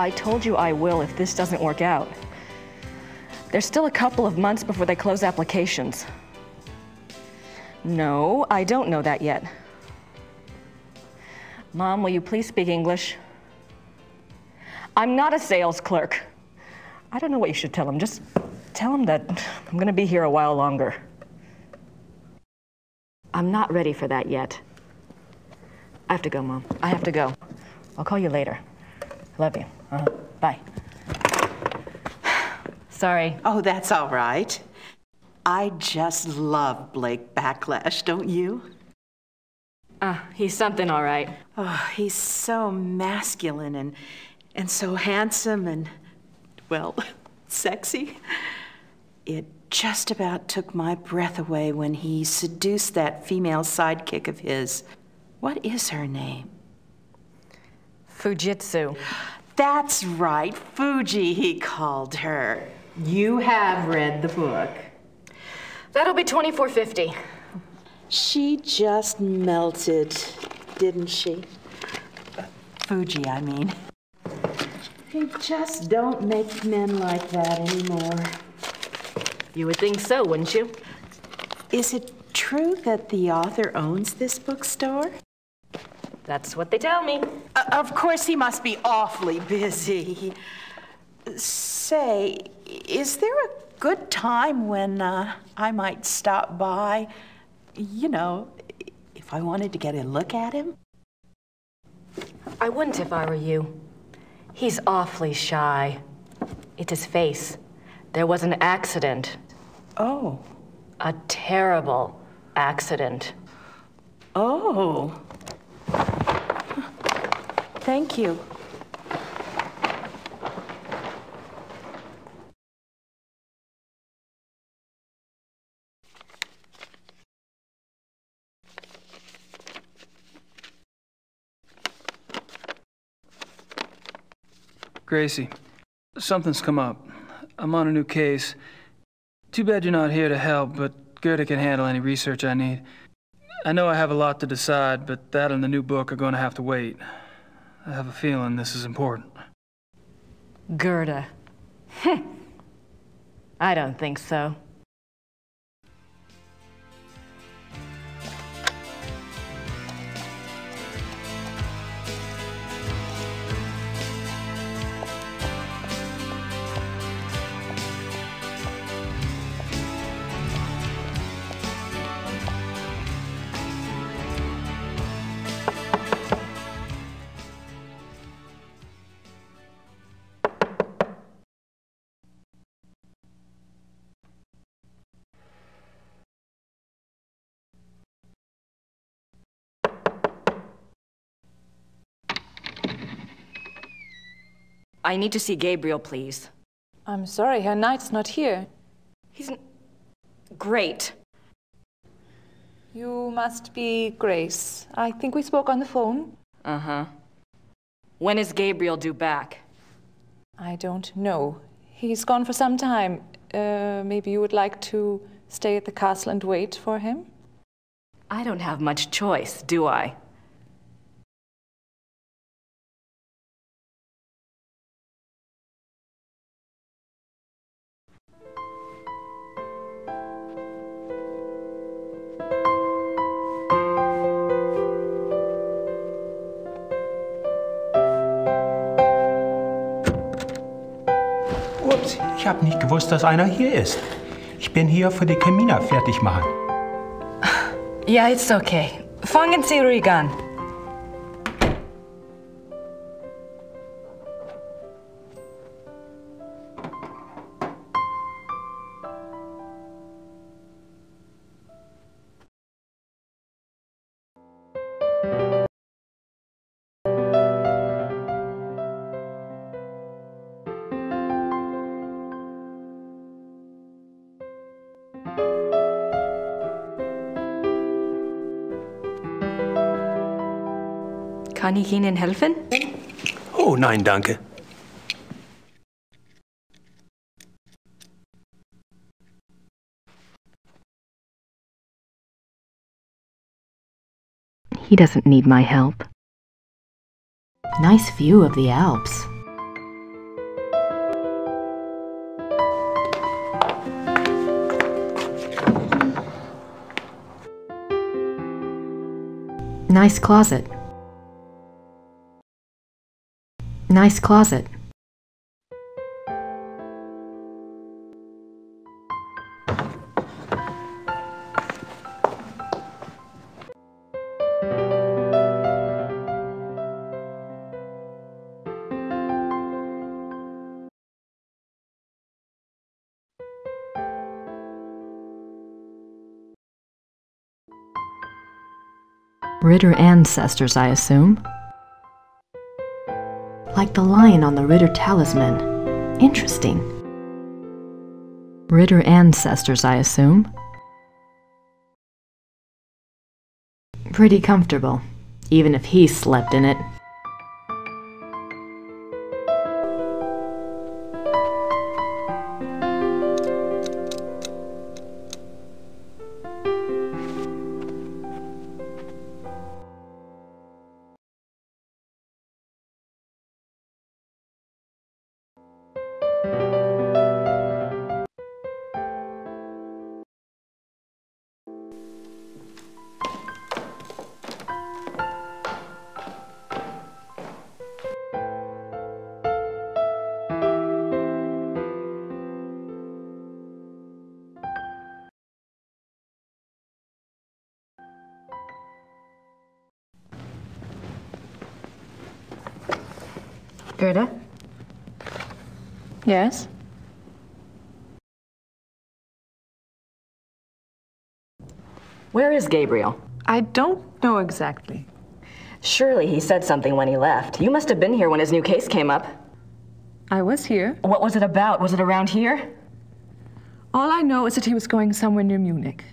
I told you I will if this doesn't work out. There's still a couple of months before they close applications. No, I don't know that yet. Mom, will you please speak English? I'm not a sales clerk. I don't know what you should tell him. Just tell him that I'm going to be here a while longer. I'm not ready for that yet. I have to go, Mom. I have to go. I'll call you later. I love you. Uh, bye. Sorry. Oh, that's all right. I just love Blake Backlash, don't you? Ah, he's something all right. Oh, he's so masculine and and so handsome and well, sexy. It just about took my breath away when he seduced that female sidekick of his. What is her name? Fujitsu. That's right, Fuji, he called her. You have read the book. That'll be 2450. She just melted, didn't she? Fuji, I mean. They just don't make men like that anymore. You would think so, wouldn't you? Is it true that the author owns this bookstore? That's what they tell me. Uh, of course, he must be awfully busy. Say, is there a good time when uh, I might stop by? You know, if I wanted to get a look at him? I wouldn't if I were you. He's awfully shy. It's his face. There was an accident. Oh. A terrible accident. Oh. Thank you. Gracie, something's come up. I'm on a new case. Too bad you're not here to help, but Gerda can handle any research I need. I know I have a lot to decide, but that and the new book are going to have to wait. I have a feeling this is important. Gerda. I don't think so. I need to see Gabriel, please. I'm sorry, Herr Knight's not here. He's great. You must be Grace. I think we spoke on the phone. Uh huh. When is Gabriel due back? I don't know. He's gone for some time. Uh, maybe you would like to stay at the castle and wait for him? I don't have much choice, do I? Ich habe nicht gewusst, dass einer hier ist. Ich bin hier für die Kamina fertig machen. Yeah, it's okay. Fangen Sie ruhig an. Kann ich Ihnen helfen? Oh nein, danke. He doesn't need my help. Nice view of the Alps. Nice closet. Nice closet. Ritter ancestors, I assume. Like the lion on the Ritter talisman. Interesting. Ritter ancestors, I assume. Pretty comfortable, even if he slept in it. Yes? Where is Gabriel? I don't know exactly. Surely he said something when he left. You must have been here when his new case came up. I was here. What was it about? Was it around here? All I know is that he was going somewhere near Munich.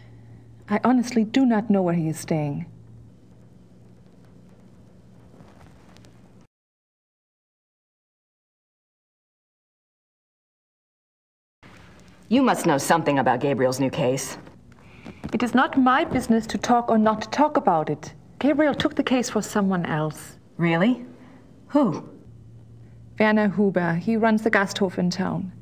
I honestly do not know where he is staying. You must know something about Gabriel's new case. It is not my business to talk or not to talk about it. Gabriel took the case for someone else. Really? Who? Werner Huber. He runs the Gasthof in town.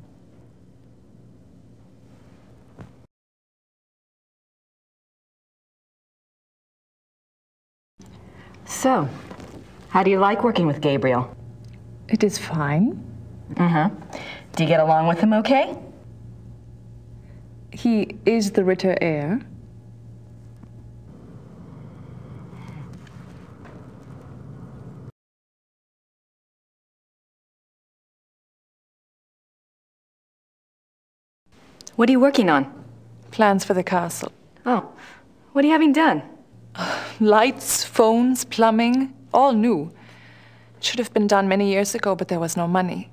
So, how do you like working with Gabriel? It is fine. Huh. Do you get along with him okay? He is the Ritter heir. What are you working on? Plans for the castle. Oh, what are you having done? Lights, phones, plumbing, all new. Should have been done many years ago, but there was no money.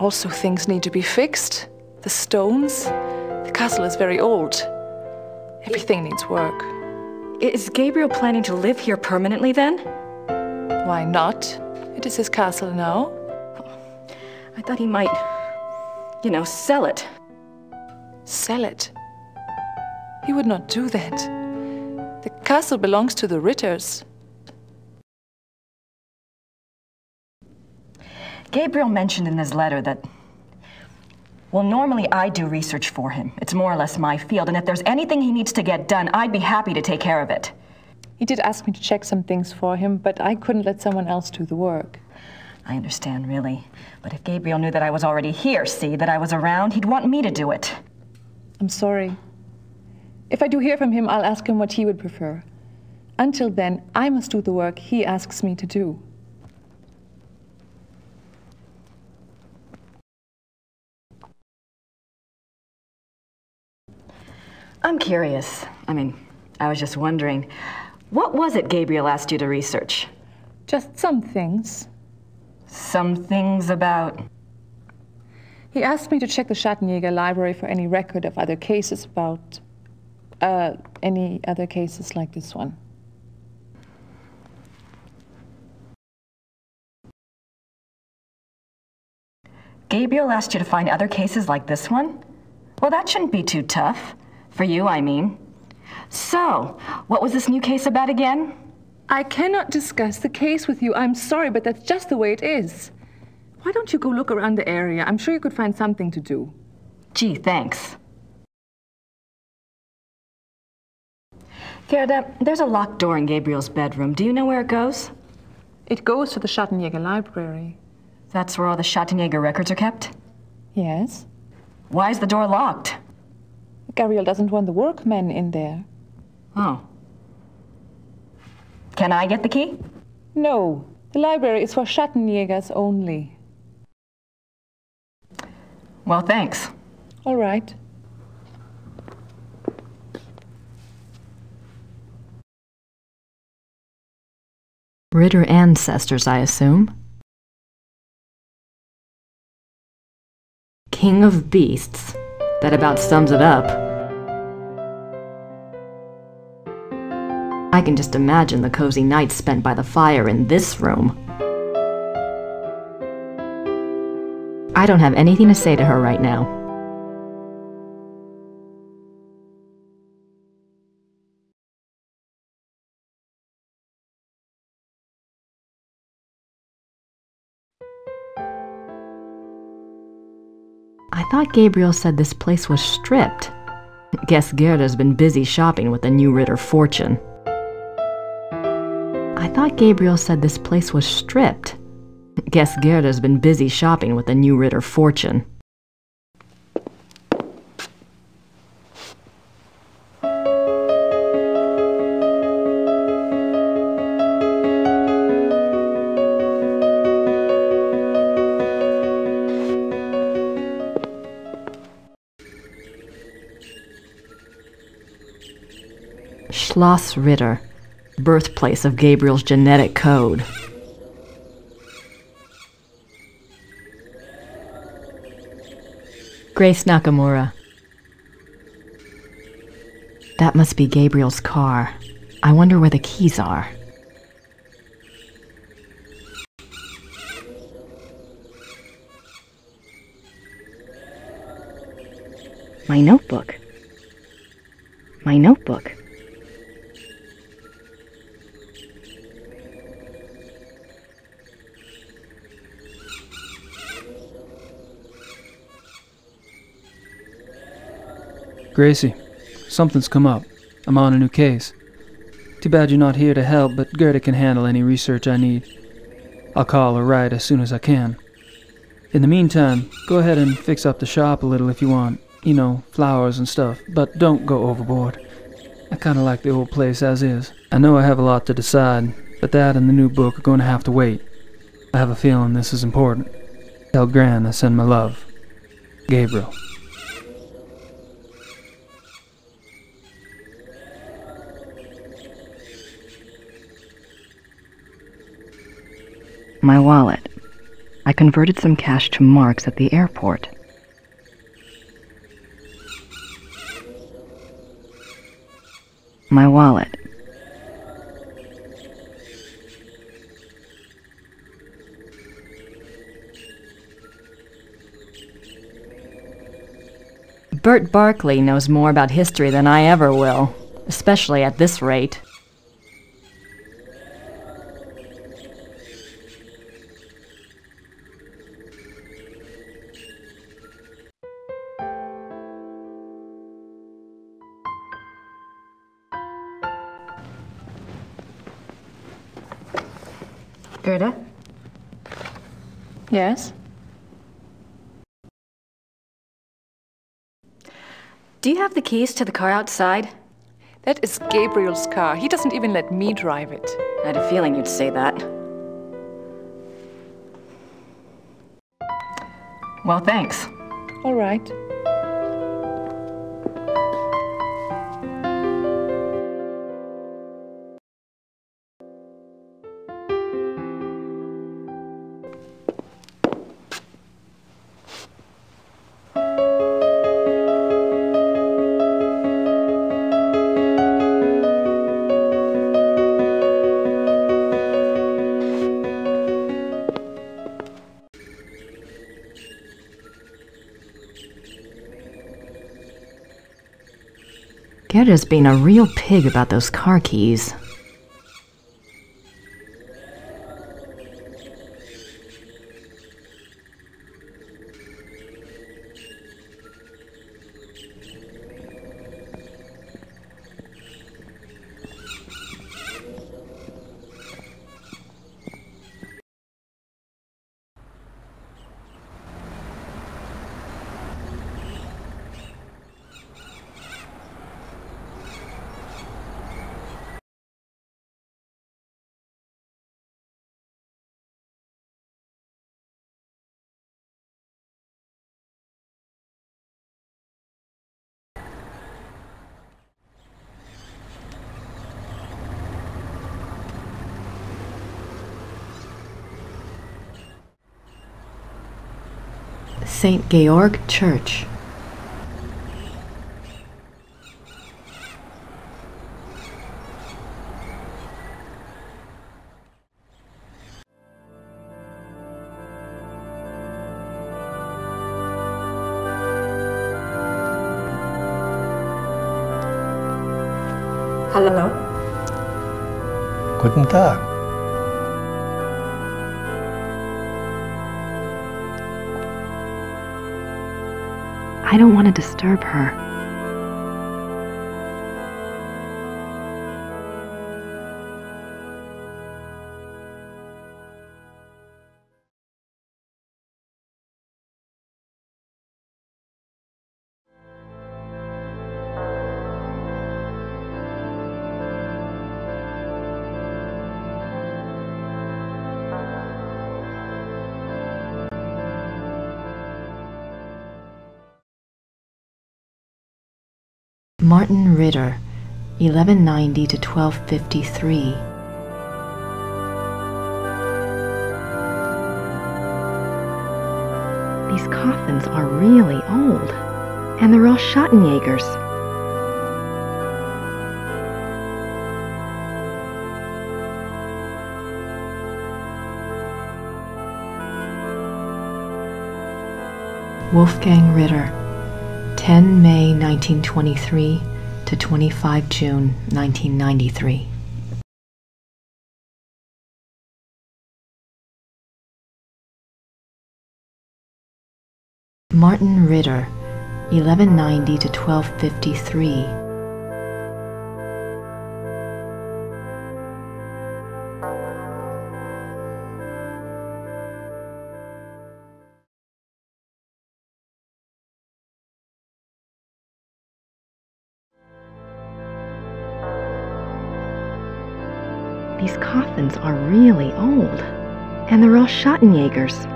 Also, things need to be fixed. The stones. The castle is very old. Everything needs work. Is Gabriel planning to live here permanently then? Why not? It is his castle now. I thought he might, you know, sell it. Sell it. He would not do that. The castle belongs to the Ritters. Gabriel mentioned in his letter that. Well, normally I do research for him. It's more or less my field, and if there's anything he needs to get done, I'd be happy to take care of it. He did ask me to check some things for him, but I couldn't let someone else do the work. I understand, really. But if Gabriel knew that I was already here, see, that I was around, he'd want me to do it. I'm sorry. If I do hear from him, I'll ask him what he would prefer. Until then, I must do the work he asks me to do. I'm curious. I mean, I was just wondering. What was it Gabriel asked you to research? Just some things. Some things about. He asked me to check the Schattenjäger library for any record of other cases about. Uh, any other cases like this one. Gabriel asked you to find other cases like this one? Well, that shouldn't be too tough. For you, I mean. So, what was this new case about again? I cannot discuss the case with you. I'm sorry, but that's just the way it is. Why don't you go look around the area? I'm sure you could find something to do. Gee, thanks. Gerda, there's a locked door in Gabriel's bedroom. Do you know where it goes? It goes to the Schattenjäger library. That's where all the Schattenjäger records are kept? Yes? Why is the door locked? Gabriel doesn't want the workmen in there. Oh. Can I get the key? No, the library is for Schattenjägers only. Well, thanks. All right. Ritter ancestors, I assume. King of Beasts. That about sums it up. I can just imagine the cozy nights spent by the fire in this room. I don't have anything to say to her right now. I thought Gabriel said this place was stripped. Guess Gerda's been busy shopping with the new Ritter fortune. I thought Gabriel said this place was stripped. Guess Gerda's been busy shopping with the new Ritter fortune. Schloss Ritter, birthplace of Gabriel's genetic code. Grace Nakamura. That must be Gabriel's car. I wonder where the keys are. My notebook. My notebook. Gracie, something's come up. I'm on a new case. Too bad you're not here to help, but Gerda can handle any research I need. I'll call or write as soon as I can. In the meantime, go ahead and fix up the shop a little if you want. You know, flowers and stuff, but don't go overboard. I kinda like the old place as is. I know I have a lot to decide, but that and the new book are going to have to wait. I have a feeling this is important. Tell Gran I send my love. Gabriel. My wallet. I converted some cash to marks at the airport. My wallet. Bert Barkley knows more about history than I ever will, especially at this rate. Gerda? Yes? Do you have the keys to the car outside? That is Gabriel's car. He doesn't even let me drive it. I had a feeling you'd say that. Well, thanks. All right. Gerda's been a real pig about those car keys. St. Georg Church. Hello. Guten Tag. I don't want to disturb her. Ritter, 1190 to 1253. These coffins are really old, and they're all Schattenjägers. Wolfgang Ritter, 10 May 1923 to 25 June 1993. Martin Ritter, 1190 to 1253. These coffins are really old, and they're all Schattenjägers.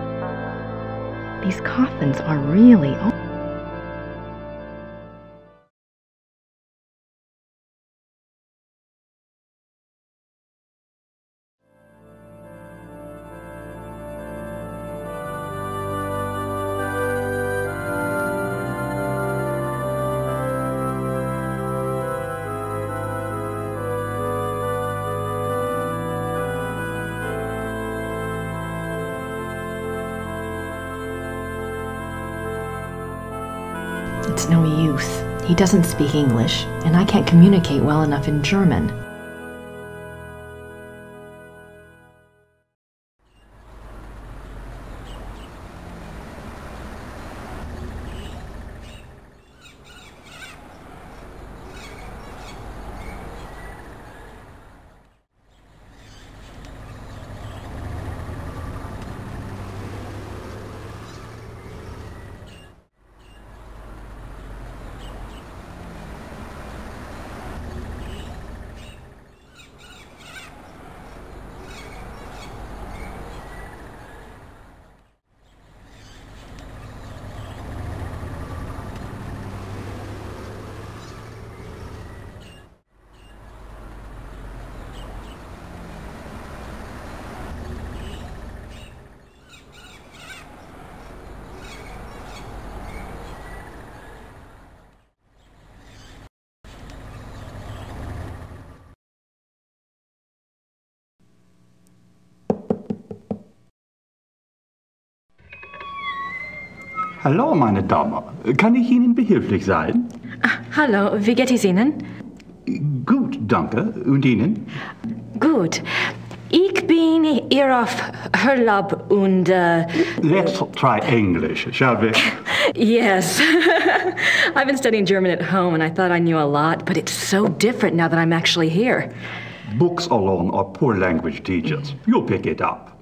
These coffins are really old. Doesn't speak English, and I can't communicate well enough in German. Hallo, meine Dame. Kann ich Ihnen behilflich sein? Ah, hallo, wie geht es Ihnen? Gut, danke. Und Ihnen? Gut. Ich bin hier auf Urlaub und äh, Let's try English, shall we? yes. I've been studying German at home and I thought I knew a lot, but it's so different now that I'm actually here. Books alone are poor language teachers. You'll pick it up.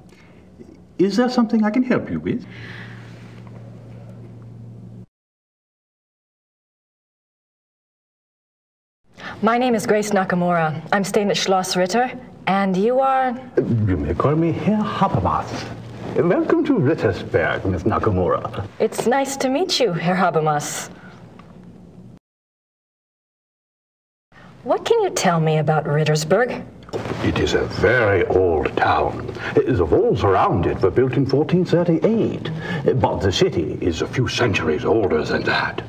Is there something I can help you with? My name is Grace Nakamura. I'm staying at Schloss Ritter, and you are You may call me Herr Habermas. Welcome to Rittersberg, Miss Nakamura. It's nice to meet you, Herr Habermas. What can you tell me about Rittersberg? It is a very old town. The walls around it were built in 1438, but the city is a few centuries older than that.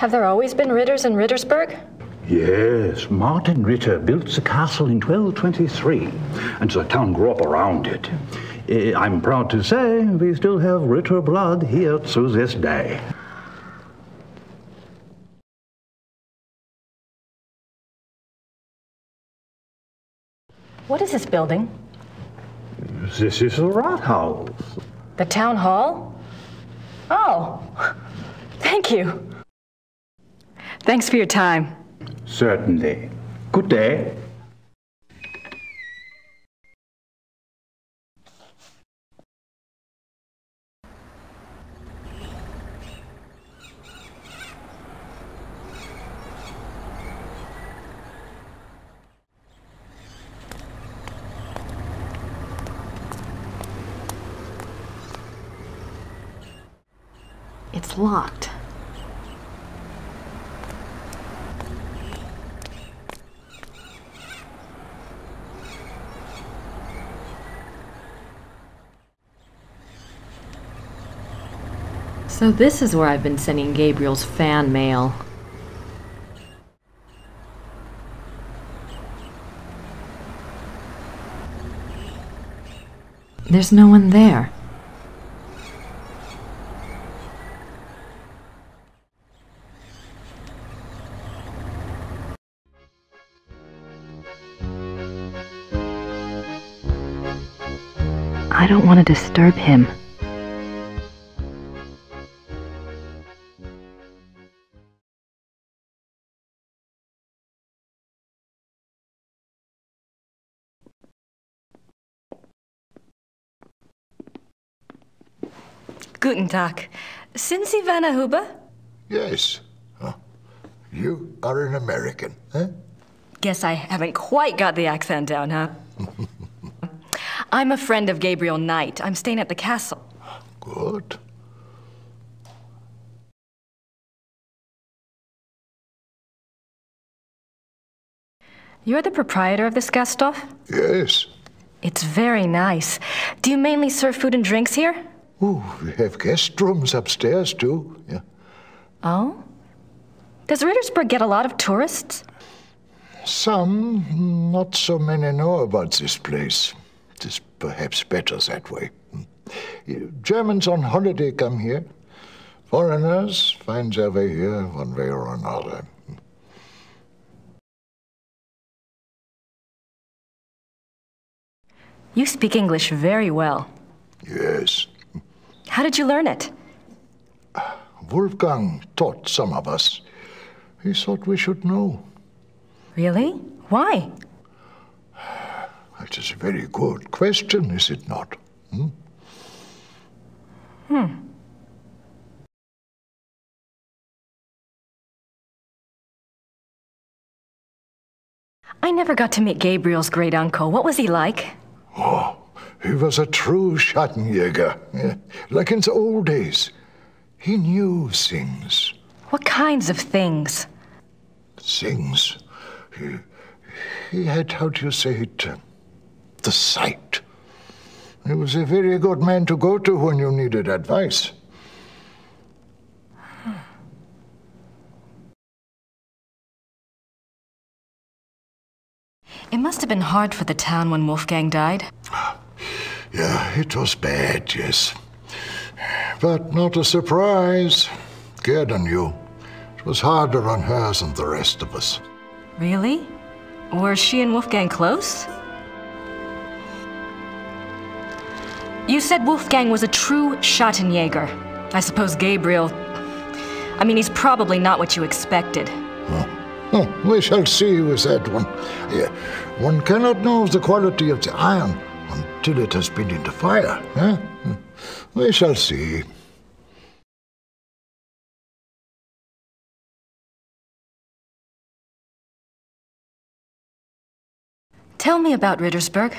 Have there always been Ritters in Rittersberg? Yes, Martin Ritter built the castle in 1223, and the town grew up around it. Eh, I'm proud to say we still have Ritter blood here to this day. What is this building? This is the Rathaus. The town hall? Oh, thank you. Thanks for your time. Certainly. Good day. It's locked. So this is where I've been sending Gabriel's fan mail. There's no one there. I don't want to disturb him. Guten Tag. Sind Sie Werner Huber? Yes. Huh. You are an American, huh? Guess I haven't quite got the accent down, huh? I'm a friend of Gabriel Knight. I'm staying at the castle. Good. You're the proprietor of this Gasthof? Yes. It's very nice. Do you mainly serve food and drinks here? Ooh, we have guest rooms upstairs, too. Yeah. Oh? Does Rittersberg get a lot of tourists? Some, not so many know about this place. It is perhaps better that way. Hmm. Germans on holiday come here. Foreigners find their way here one way or another. You speak English very well. Yes. How did you learn it? Wolfgang taught some of us. He thought we should know. Really? Why? That is a very good question, is it not? Hmm? Hmm. I never got to meet Gabriel's great uncle. What was he like? Oh, he was a true Schattenjäger, like in the old days. He knew things. What kinds of things? Things. He, he had, how do you say it, uh, the sight. He was a very good man to go to when you needed advice. It must have been hard for the town when Wolfgang died. Yeah, it was bad, yes. But not a surprise. Gerda knew. It was harder on her than the rest of us. Really? Were she and Wolfgang close? You said Wolfgang was a true Schattenjäger. I suppose Gabriel. I mean, he's probably not what you expected. Oh, we shall see with that one. Yeah, one cannot know the quality of the iron until it has been in the fire. Eh? We shall see. Tell me about Rittersberg.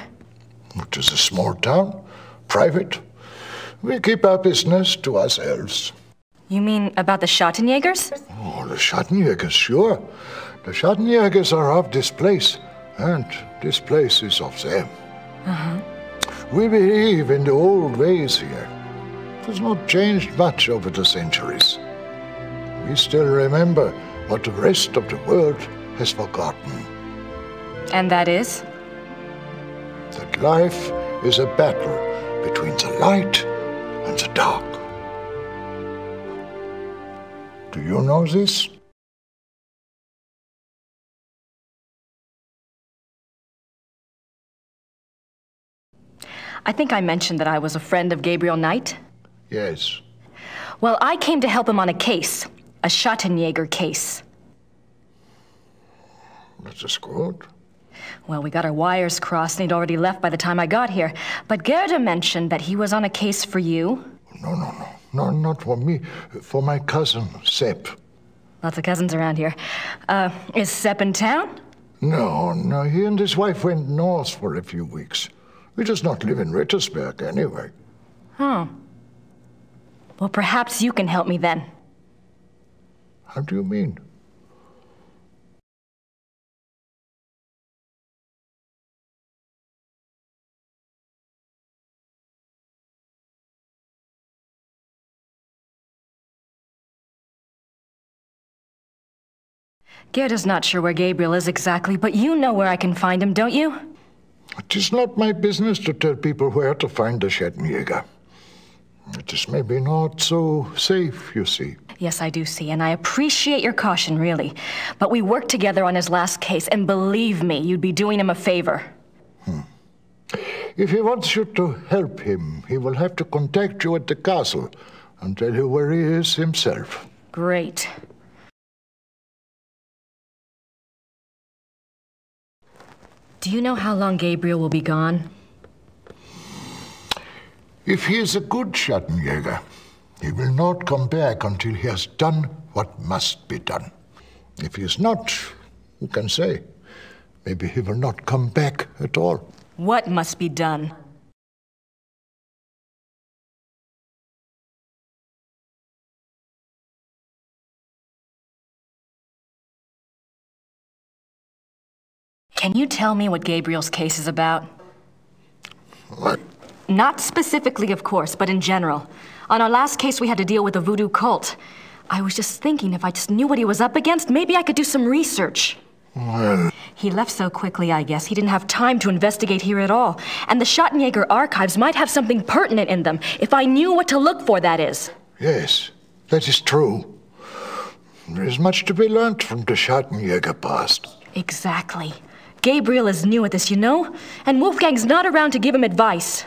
It is a small town, private. We keep our business to ourselves. You mean about the Schattenjägers? Oh, the Schattenjägers, sure. The Schattenjägers are of this place, and this place is of them. Uh-huh. We believe in the old ways here. It has not changed much over the centuries. We still remember what the rest of the world has forgotten. And that is? That life is a battle between the light and the dark. Do you know this? I think I mentioned that I was a friend of Gabriel Knight. Yes. Well, I came to help him on a case, a Schattenjäger case. That is good. Well, we got our wires crossed and he'd already left by the time I got here. But Gerda mentioned that he was on a case for you. No, no, no. No, not for me. For my cousin, Sepp. Lots of cousins around here. Uh, is Sepp in town? No, no. He and his wife went north for a few weeks. He does not live in Rittersberg anyway. Oh. Well, perhaps you can help me then. How do you mean? Gerda's not sure where Gabriel is exactly, but you know where I can find him, don't you? It is not my business to tell people where to find the Schattenjäger. It is maybe not so safe, you see. Yes, I do see, and I appreciate your caution, really. But we worked together on his last case, and believe me, you'd be doing him a favor. Hmm. If he wants you to help him, he will have to contact you at the castle and tell you where he is himself. Great. Do you know how long Gabriel will be gone? If he is a good Schattenjäger, he will not come back until he has done what must be done. If he is not, who can say? Maybe he will not come back at all. What must be done? Can you tell me what Gabriel's case is about? What? Not specifically, of course, but in general. On our last case, we had to deal with a voodoo cult. I was just thinking if I just knew what he was up against, maybe I could do some research. Well, He left so quickly, I guess. He didn't have time to investigate here at all. And the Schattenjäger archives might have something pertinent in them, if I knew what to look for, that is. yes, that is true. There is much to be learnt from the Schattenjäger past. Exactly. Gabriel is new at this, you know? And Wolfgang's not around to give him advice.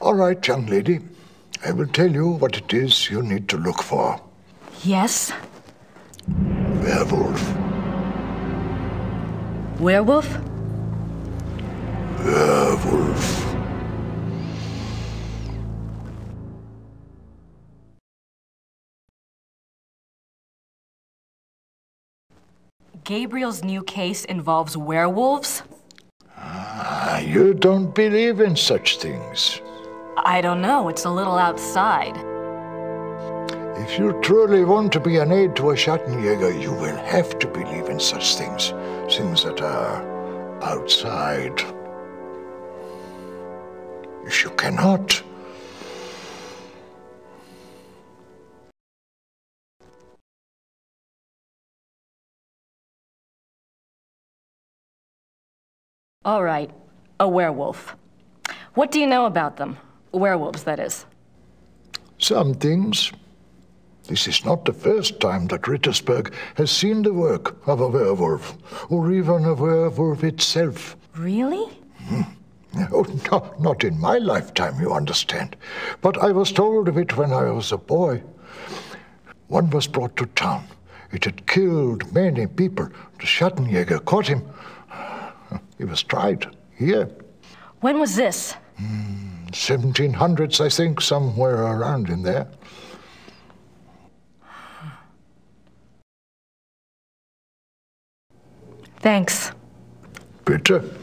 All right, young lady. I will tell you what it is you need to look for. Yes? Werewolf. Werewolf? Werewolf. Gabriel's new case involves werewolves? Ah, you don't believe in such things. I don't know. It's a little outside. If you truly want to be an aid to a Schattenjäger, you will have to believe in such things. Things that are outside. If you cannot, All right, a werewolf. What do you know about them? Werewolves, that is. some things. This is not the first time that Rittersberg has seen the work of a werewolf, or even a werewolf itself. Really? Hmm. Oh, no, not in my lifetime, you understand. But I was told of it when I was a boy. One was brought to town. It had killed many people. The Schattenjäger caught him. He was tried here. When was this? Hmm, 1700s, I think, somewhere around in there. Thanks. Bitte.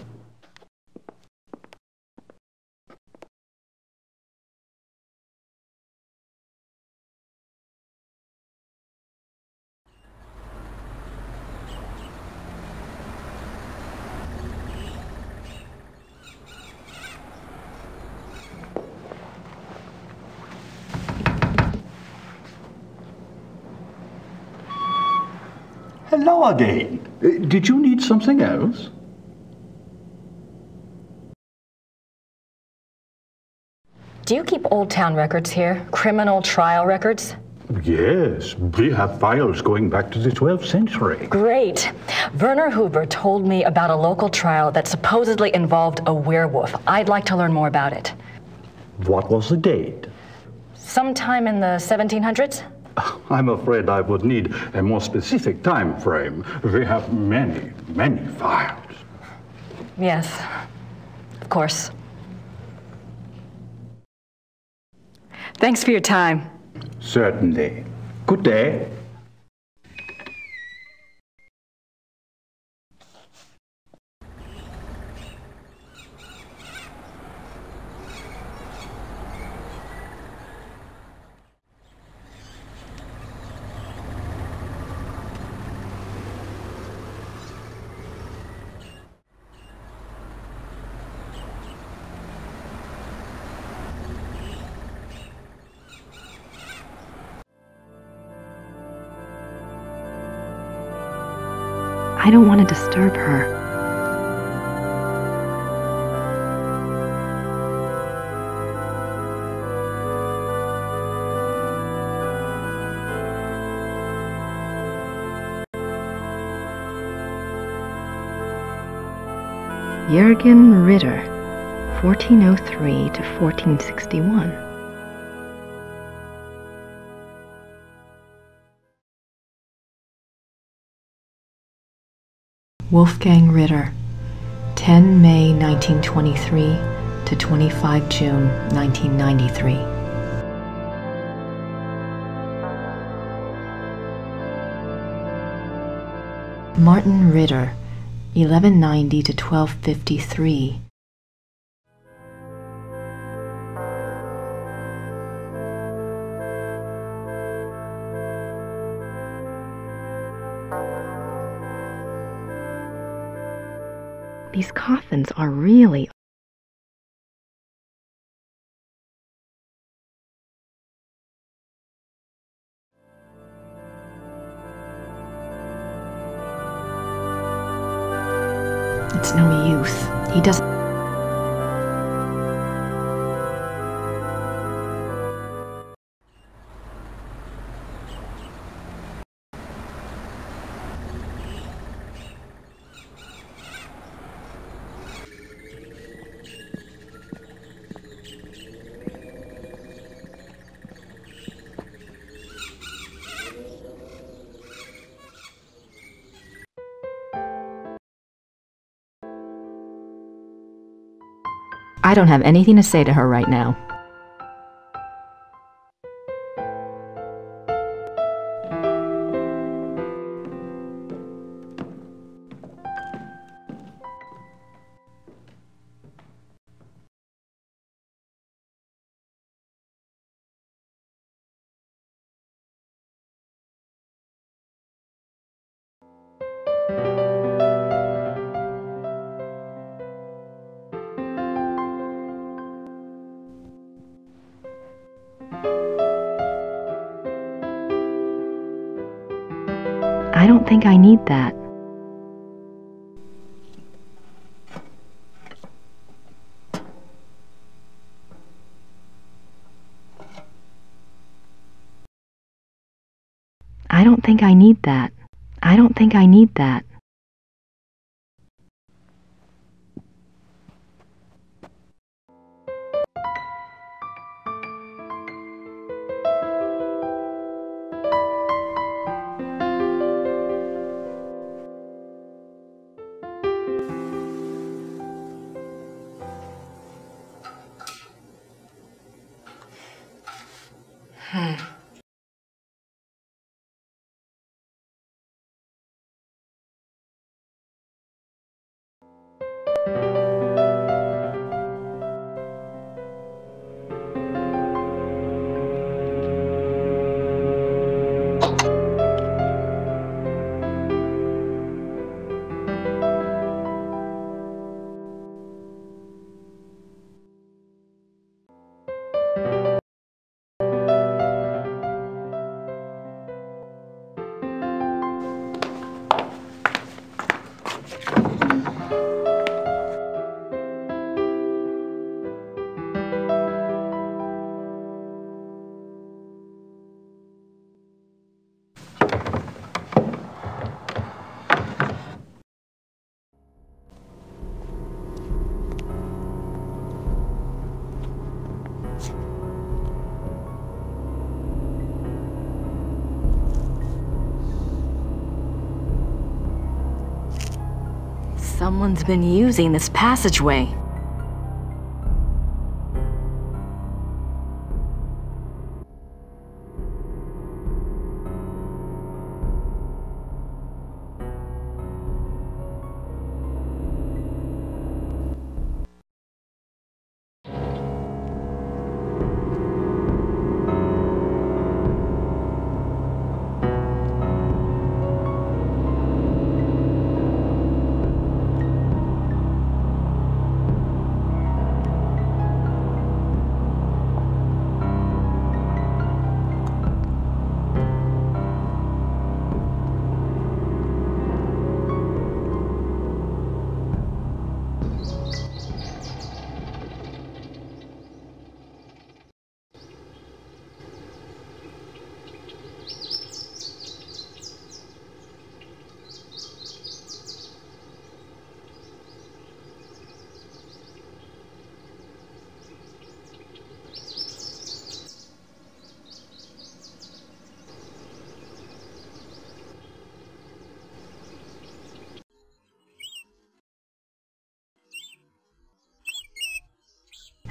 Hello again. Uh, Did you need something else? Do you keep Old Town records here? Criminal trial records? Yes, we have files going back to the 12th century. Great. Werner Huber told me about a local trial that supposedly involved a werewolf. I'd like to learn more about it. What was the date? Sometime in the 1700s? I'm afraid I would need a more specific time frame. We have many, many files. Yes, of course. Thanks for your time. Certainly. Good day. I don't want to disturb her. Jürgen Ritter, 1403 to 1461. Wolfgang Ritter, 10 May 1923 to 25 June 1993. Martin Ritter, 1190 to 1253. These coffins are really don't have anything to say to her right now. I don't think I need that. I don't think I need that. I don't think I need that. Someone's been using this passageway.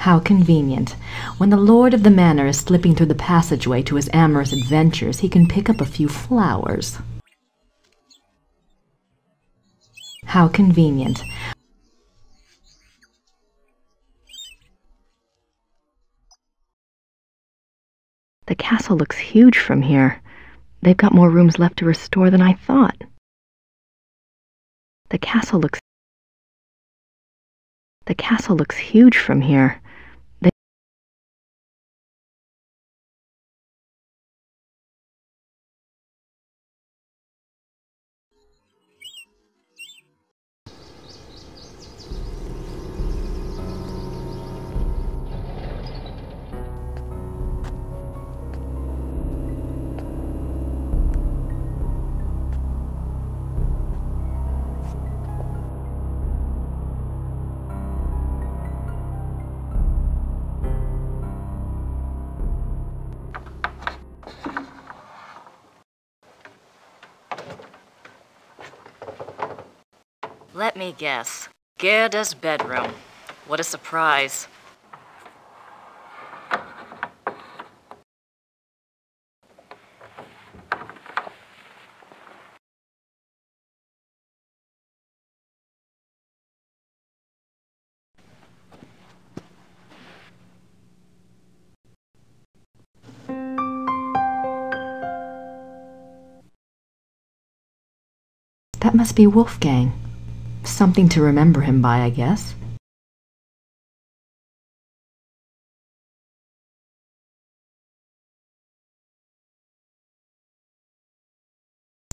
How convenient. When the lord of the manor is slipping through the passageway to his amorous adventures, he can pick up a few flowers. How convenient. The castle looks huge from here. They've got more rooms left to restore than I thought. The castle looks The castle looks huge from here. Guess. Gerda's bedroom. What a surprise. That must be Wolfgang. Something to remember him by, I guess.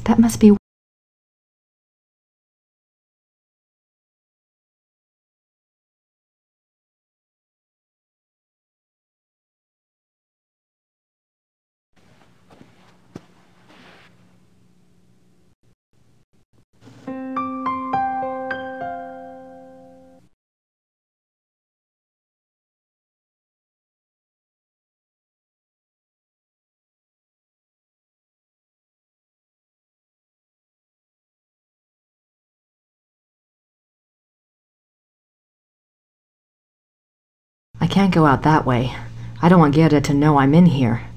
That must be can't go out that way. I don't want Gerda to know I'm in here.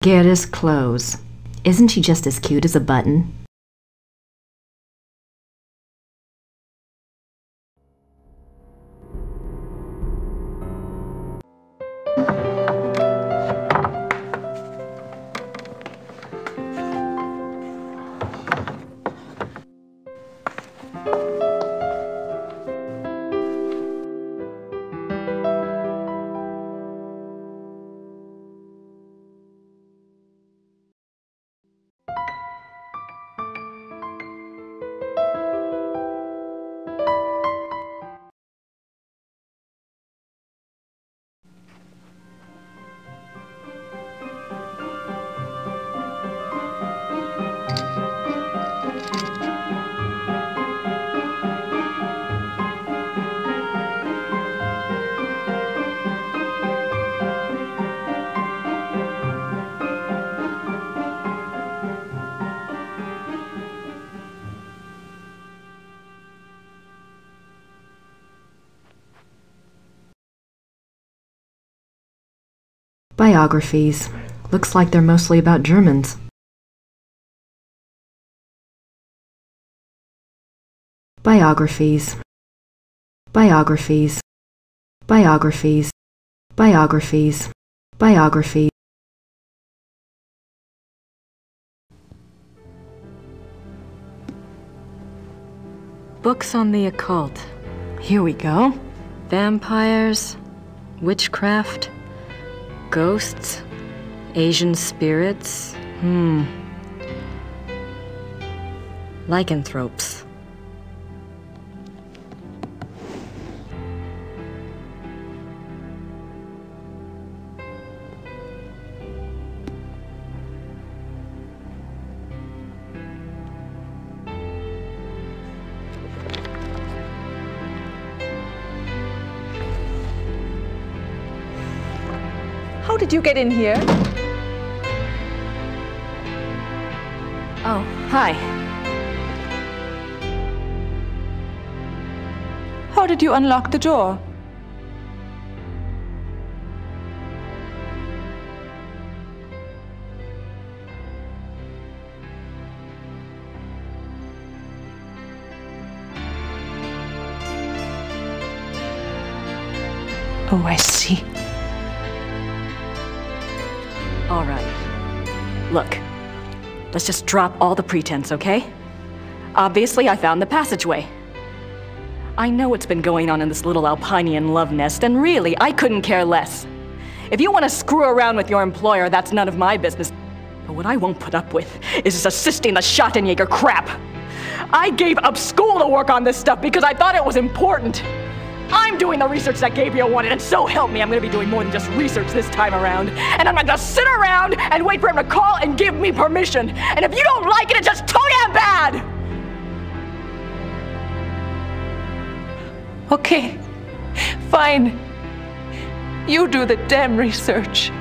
Gerda's clothes. Isn't she just as cute as a button? Biographies. Looks like they're mostly about Germans. Biographies. Biographies. Biographies. Biographies. Biography. Books on the occult. Here we go. Vampires, witchcraft, Ghosts? Asian spirits? Hmm. Lycanthropes. Did you get in here? Oh, hi. How did you unlock the door? Oh, I see. Let's just drop all the pretense, okay? Obviously, I found the passageway. I know what's been going on in this little Alpinian love nest, and really, I couldn't care less. If you want to screw around with your employer, that's none of my business. But what I won't put up with is this assisting the Schattenjäger crap. I gave up school to work on this stuff because I thought it was important. I'm doing the research that Gabriel wanted, and so help me, I'm gonna be doing more than just research this time around. And I'm not gonna sit around and wait for him to call and give me permission. And if you don't like it, it's just too damn bad! Okay, fine. You do the damn research.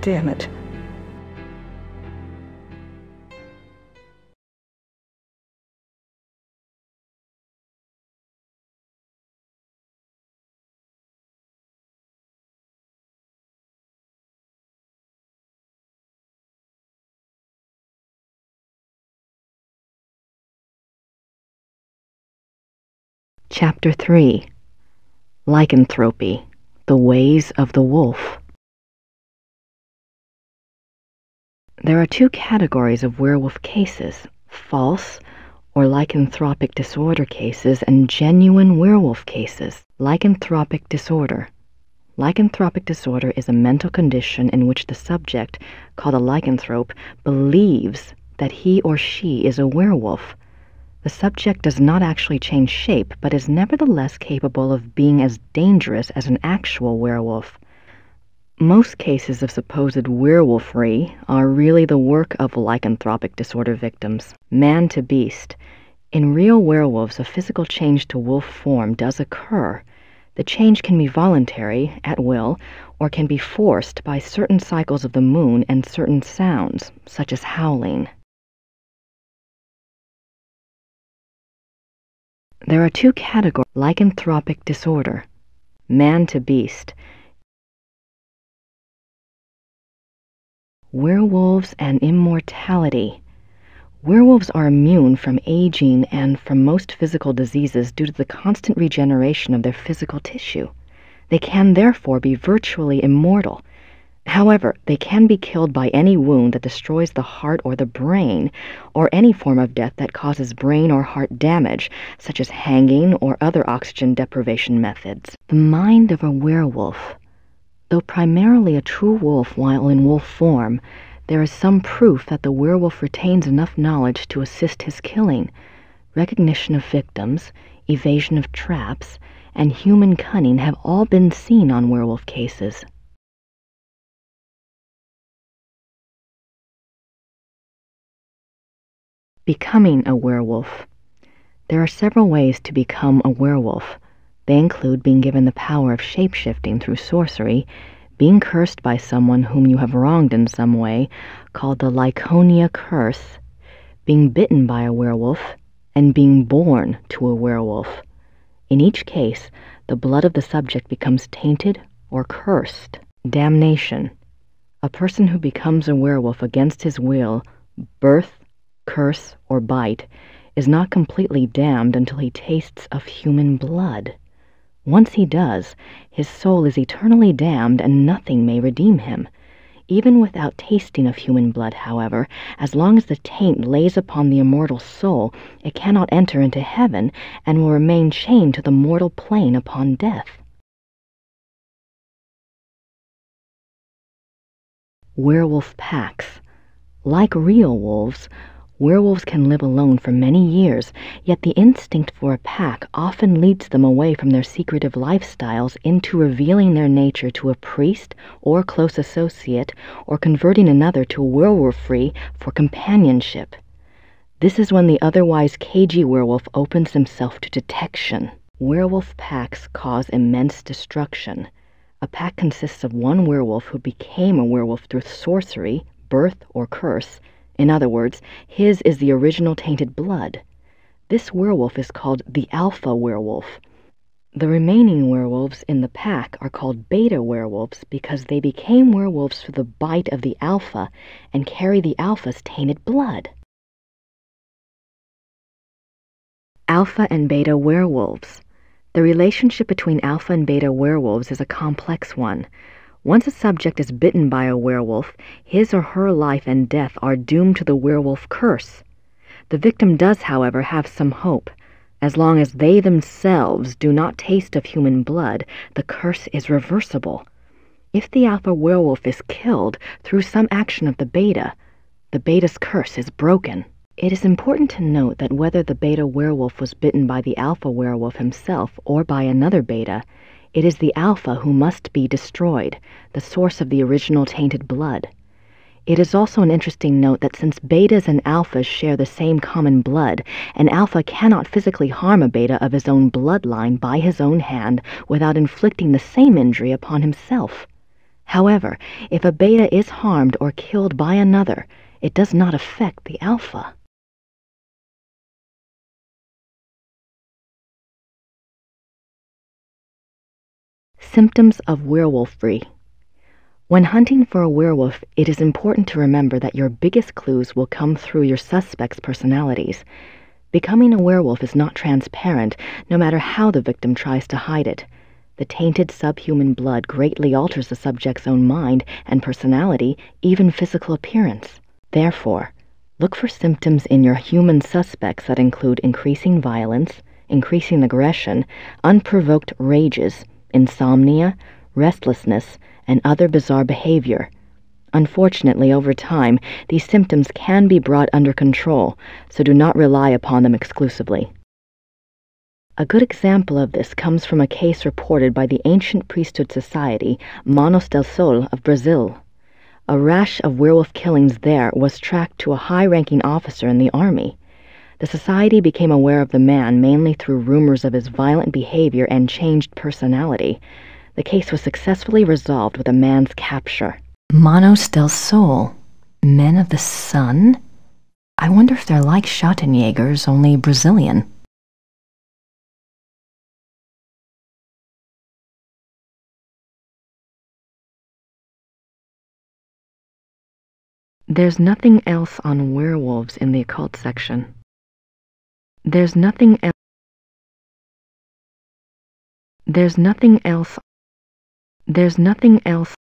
Damn it. Chapter 3 Lycanthropy The Ways of the Wolf. There are two categories of werewolf cases false or lycanthropic disorder cases and genuine werewolf cases. Lycanthropic disorder. Lycanthropic disorder is a mental condition in which the subject, called a lycanthrope, believes that he or she is a werewolf the subject does not actually change shape, but is nevertheless capable of being as dangerous as an actual werewolf. Most cases of supposed werewolfery are really the work of lycanthropic disorder victims, man to beast. In real werewolves, a physical change to wolf form does occur. The change can be voluntary, at will, or can be forced by certain cycles of the moon and certain sounds, such as howling. There are two categories lycanthropic disorder, man to beast, werewolves and immortality. Werewolves are immune from aging and from most physical diseases due to the constant regeneration of their physical tissue. They can therefore be virtually immortal. However, they can be killed by any wound that destroys the heart or the brain, or any form of death that causes brain or heart damage, such as hanging or other oxygen deprivation methods. The mind of a werewolf. Though primarily a true wolf while in wolf form, there is some proof that the werewolf retains enough knowledge to assist his killing. Recognition of victims, evasion of traps, and human cunning have all been seen on werewolf cases. Becoming a werewolf. There are several ways to become a werewolf. They include being given the power of shape-shifting through sorcery, being cursed by someone whom you have wronged in some way, called the Lyconia curse, being bitten by a werewolf, and being born to a werewolf. In each case, the blood of the subject becomes tainted or cursed. Damnation. A person who becomes a werewolf against his will, birth, curse, or bite, is not completely damned until he tastes of human blood. Once he does, his soul is eternally damned and nothing may redeem him. Even without tasting of human blood, however, as long as the taint lays upon the immortal soul, it cannot enter into heaven and will remain chained to the mortal plane upon death. Werewolf packs. Like real wolves, Werewolves can live alone for many years, yet the instinct for a pack often leads them away from their secretive lifestyles into revealing their nature to a priest or close associate or converting another to a werewolf free for companionship. This is when the otherwise cagey werewolf opens himself to detection. Werewolf packs cause immense destruction. A pack consists of one werewolf who became a werewolf through sorcery, birth, or curse, in other words, his is the original tainted blood. This werewolf is called the alpha werewolf. The remaining werewolves in the pack are called beta werewolves because they became werewolves through the bite of the alpha and carry the alpha's tainted blood. Alpha and beta werewolves. The relationship between alpha and beta werewolves is a complex one. Once a subject is bitten by a werewolf, his or her life and death are doomed to the werewolf curse. The victim does, however, have some hope. As long as they themselves do not taste of human blood, the curse is reversible. If the alpha werewolf is killed through some action of the beta, the beta's curse is broken. It is important to note that whether the beta werewolf was bitten by the alpha werewolf himself or by another beta, it is the alpha who must be destroyed, the source of the original tainted blood. It is also an interesting note that since betas and alphas share the same common blood, an alpha cannot physically harm a beta of his own bloodline by his own hand without inflicting the same injury upon himself. However, if a beta is harmed or killed by another, it does not affect the alpha. Symptoms of werewolfery. When hunting for a werewolf, it is important to remember that your biggest clues will come through your suspects' personalities. Becoming a werewolf is not transparent, no matter how the victim tries to hide it. The tainted subhuman blood greatly alters the subject's own mind and personality, even physical appearance. Therefore, look for symptoms in your human suspects that include increasing violence, increasing aggression, unprovoked rages, insomnia, restlessness, and other bizarre behavior. Unfortunately, over time, these symptoms can be brought under control, so do not rely upon them exclusively. A good example of this comes from a case reported by the Ancient Priesthood Society, Manos del Sol of Brazil. A rash of werewolf killings there was tracked to a high-ranking officer in the army. The society became aware of the man mainly through rumors of his violent behavior and changed personality. The case was successfully resolved with a man's capture. Manos del Sol, men of the sun? I wonder if they're like Schattenjägers, only Brazilian. There's nothing else on werewolves in the occult section. There's nothing else. There's nothing else. There's nothing else.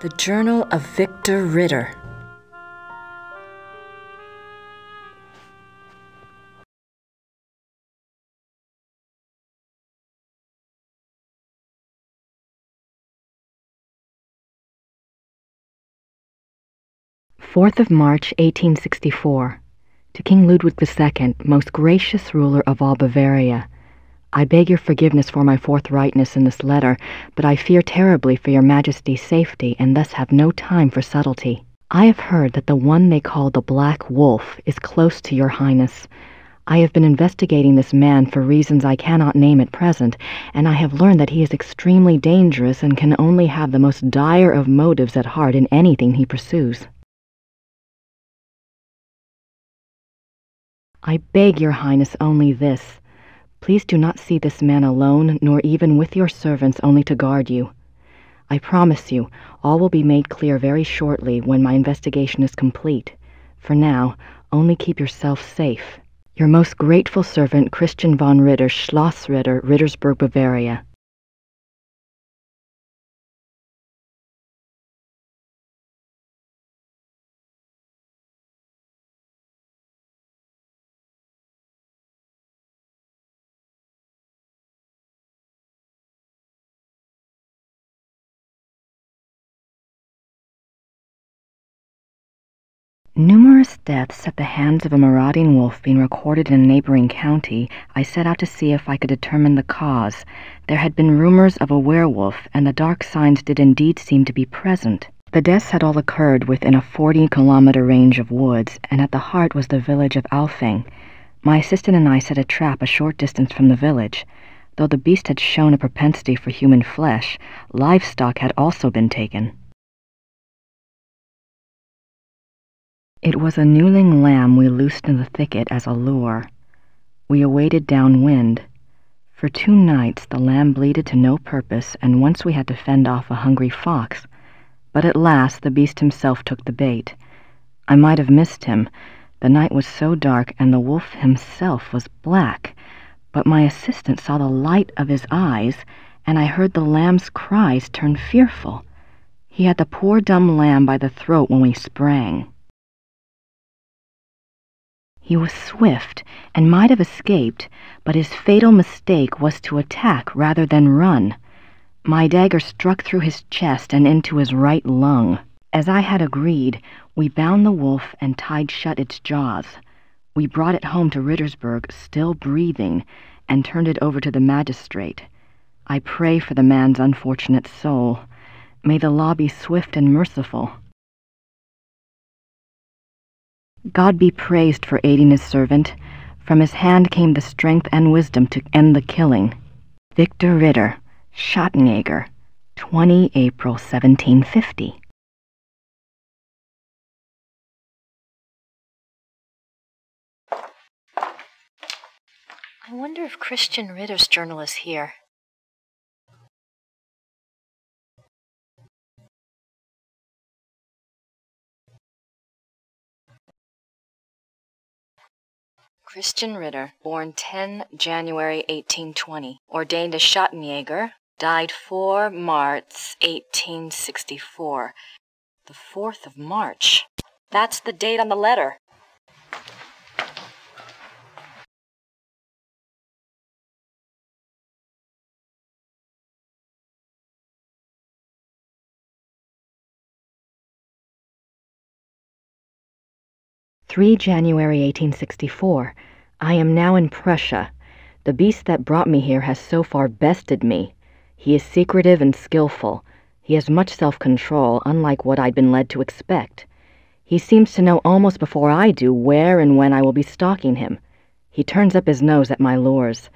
The Journal of Victor Ritter. Fourth of March, 1864. To King Ludwig II, most gracious ruler of all Bavaria. I beg your forgiveness for my forthrightness in this letter, but I fear terribly for your Majesty's safety, and thus have no time for subtlety. I have heard that the one they call the Black Wolf is close to your Highness. I have been investigating this man for reasons I cannot name at present, and I have learned that he is extremely dangerous and can only have the most dire of motives at heart in anything he pursues. I beg your Highness only this. Please do not see this man alone, nor even with your servants only to guard you. I promise you, all will be made clear very shortly when my investigation is complete. For now, only keep yourself safe. Your most grateful servant, Christian von Ritter, Schloss Ritter, Rittersberg, Bavaria. Numerous deaths at the hands of a marauding wolf being recorded in a neighboring county, I set out to see if I could determine the cause. There had been rumors of a werewolf, and the dark signs did indeed seem to be present. The deaths had all occurred within a 40-kilometer range of woods, and at the heart was the village of Alfing. My assistant and I set a trap a short distance from the village. Though the beast had shown a propensity for human flesh, livestock had also been taken. It was a newling lamb we loosed in the thicket as a lure. We awaited downwind. For two nights the lamb bleated to no purpose, and once we had to fend off a hungry fox. But at last the beast himself took the bait. I might have missed him. The night was so dark, and the wolf himself was black. But my assistant saw the light of his eyes, and I heard the lamb's cries turn fearful. He had the poor dumb lamb by the throat when we sprang. He was swift and might have escaped, but his fatal mistake was to attack rather than run. My dagger struck through his chest and into his right lung. As I had agreed, we bound the wolf and tied shut its jaws. We brought it home to Rittersberg, still breathing, and turned it over to the magistrate. I pray for the man's unfortunate soul. May the law be swift and merciful. God be praised for aiding his servant. From his hand came the strength and wisdom to end the killing. Victor Ritter, Schattenjäger, 20 April 1750. I wonder if Christian Ritter's journal is here. Christian Ritter, born 10 January 1820, ordained a Schattenjäger, died 4 March 1864. The 4th of March. That's the date on the letter. Three January 1864. I am now in Prussia. The beast that brought me here has so far bested me. He is secretive and skilful. He has much self-control, unlike what I'd been led to expect. He seems to know almost before I do where and when I will be stalking him. He turns up his nose at my lures.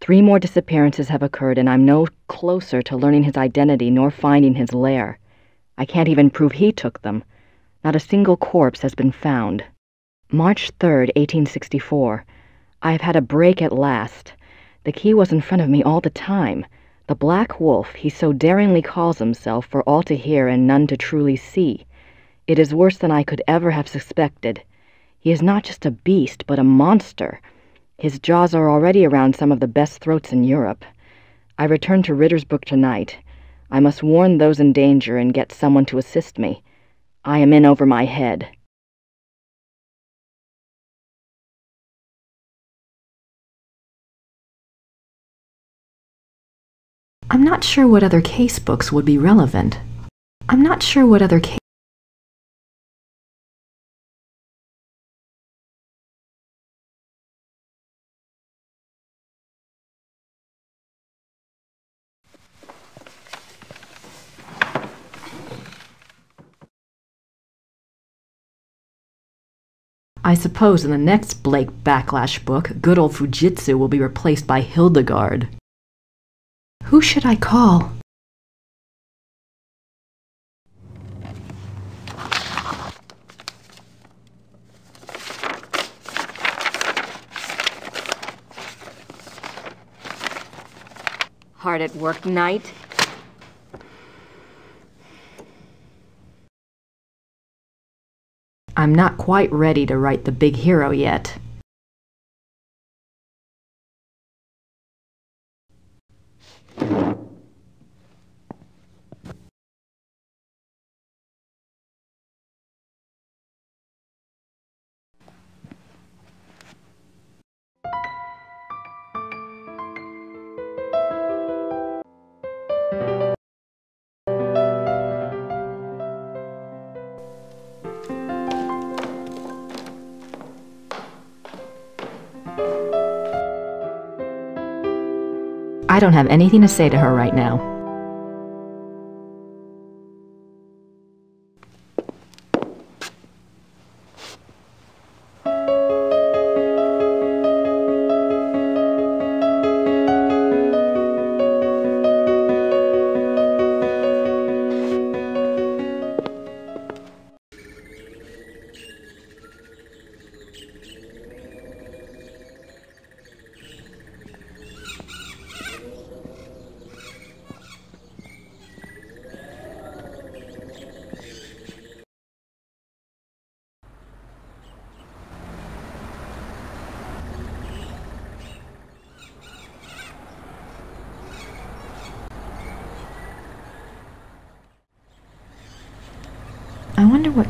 Three more disappearances have occurred, and I'm no closer to learning his identity nor finding his lair. I can't even prove he took them. Not a single corpse has been found. March 3rd, 1864. I have had a break at last. The key was in front of me all the time. The Black Wolf he so daringly calls himself for all to hear and none to truly see. It is worse than I could ever have suspected. He is not just a beast, but a monster. His jaws are already around some of the best throats in Europe. I return to Rittersberg tonight. I must warn those in danger and get someone to assist me. I am in over my head. I'm not sure what other case books would be relevant. I'm not sure what other case I suppose in the next Blake Backlash book, good old Fujitsu will be replaced by Hildegard. Who should I call? Hard at work night? I'm not quite ready to write the big hero yet. Don't have anything to say to her right now.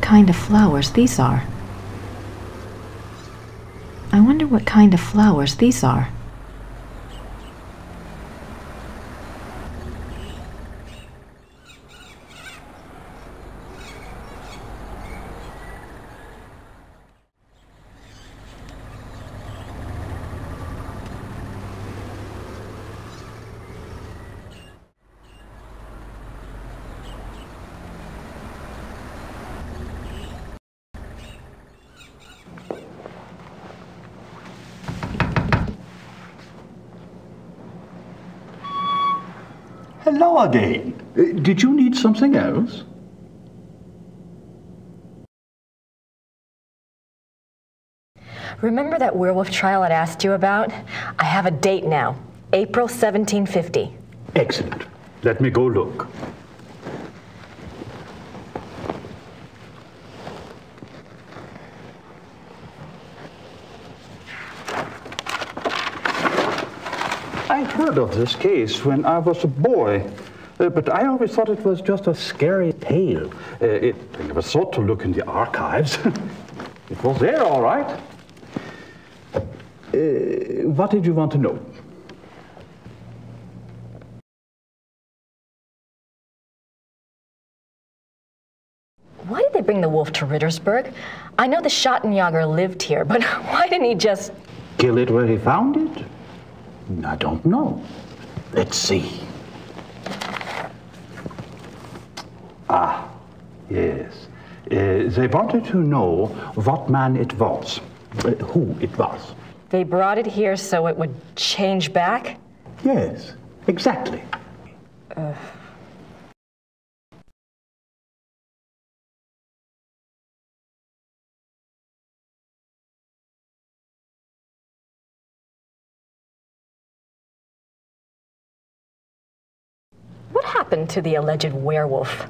Kind of flowers these are. I wonder what kind of flowers these are. Again. Uh, did you need something else? Remember that werewolf trial I'd asked you about? I have a date now. April 1750. Excellent. Let me go look. I heard of this case when I was a boy, uh, but I always thought it was just a scary tale. Uh, it, I never thought to look in the archives. it was there, all right. Uh, what did you want to know? Why did they bring the wolf to Rittersberg? I know the Schattenjäger lived here, but why didn't he just... Kill it where he found it? I don't know. Let's see. Ah, yes. Uh, they wanted to know what man it was, uh, who it was. They brought it here so it would change back? Yes, exactly. What happened to the alleged werewolf?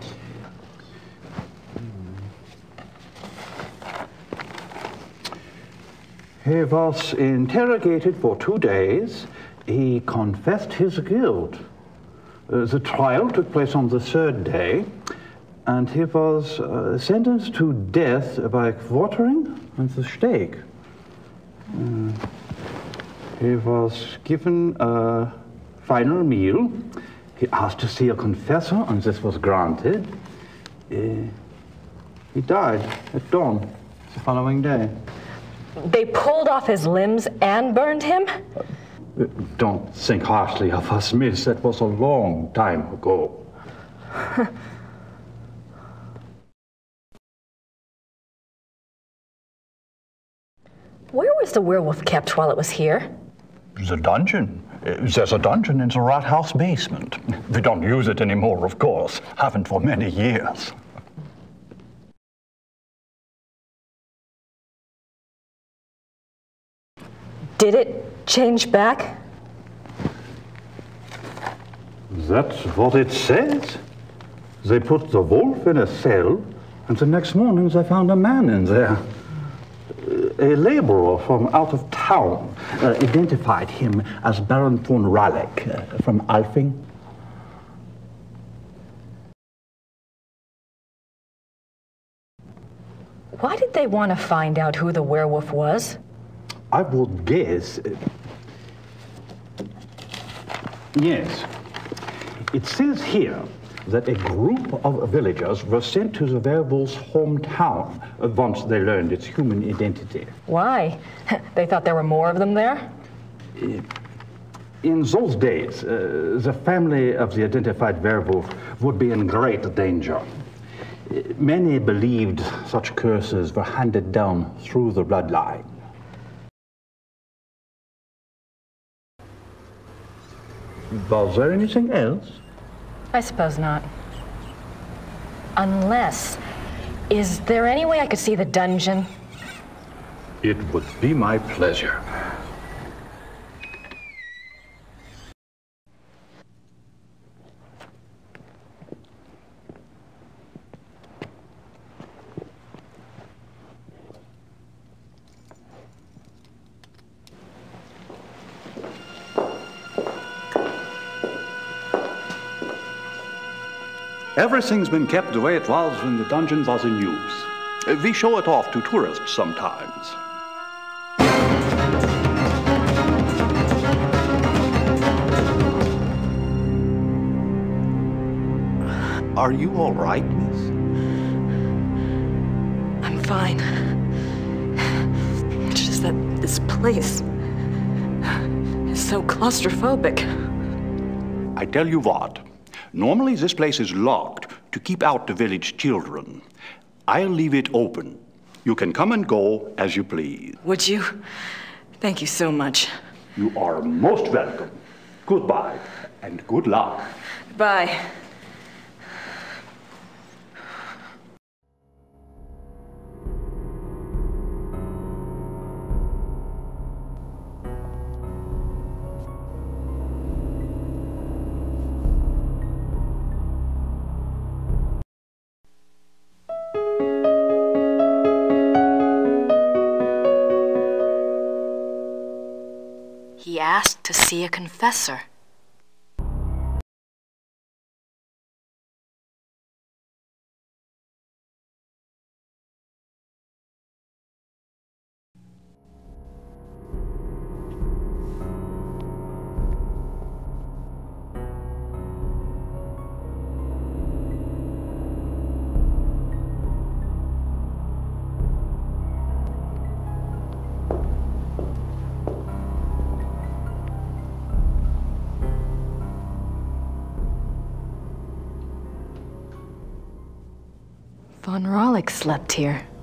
He was interrogated for two days. He confessed his guilt. Uh, the trial took place on the third day, and he was uh, sentenced to death by quartering and the stake. Uh, he was given a final meal. He asked to see a confessor, and this was granted. Uh, he died at dawn the following day. They pulled off his limbs and burned him? Don't think harshly of us, miss. That was a long time ago. Where was the werewolf kept while it was here? The dungeon. There's a dungeon in the Rathaus basement. We don't use it anymore, of course. Haven't for many years. Did it change back? That's what it says. They put the wolf in a cell, and the next morning they found a man in there. A laborer from out of town uh, identified him as Baron von Raleck uh, from Alfing. Why did they want to find out who the werewolf was? I would guess. uh, Yes. It says here that a group of villagers were sent to the werewolf's hometown uh, once they learned its human identity. Why? they thought there were more of them there? In those days, uh, the family of the identified werewolf would be in great danger. Uh, Many believed such curses were handed down through the bloodline. Was there anything else? I suppose not. Unless. Is there any way I could see the dungeon? It would be my pleasure. Everything's been kept the way it was when the dungeon was in use. We show it off to tourists sometimes. Are you all right, miss? I'm fine. It's just that this place is so claustrophobic. I tell you what, normally this place is locked to keep out the village children. I'll leave it open. You can come and go as you please. Would you? Thank you so much. You are most welcome. Goodbye and good luck. Bye. See slept here.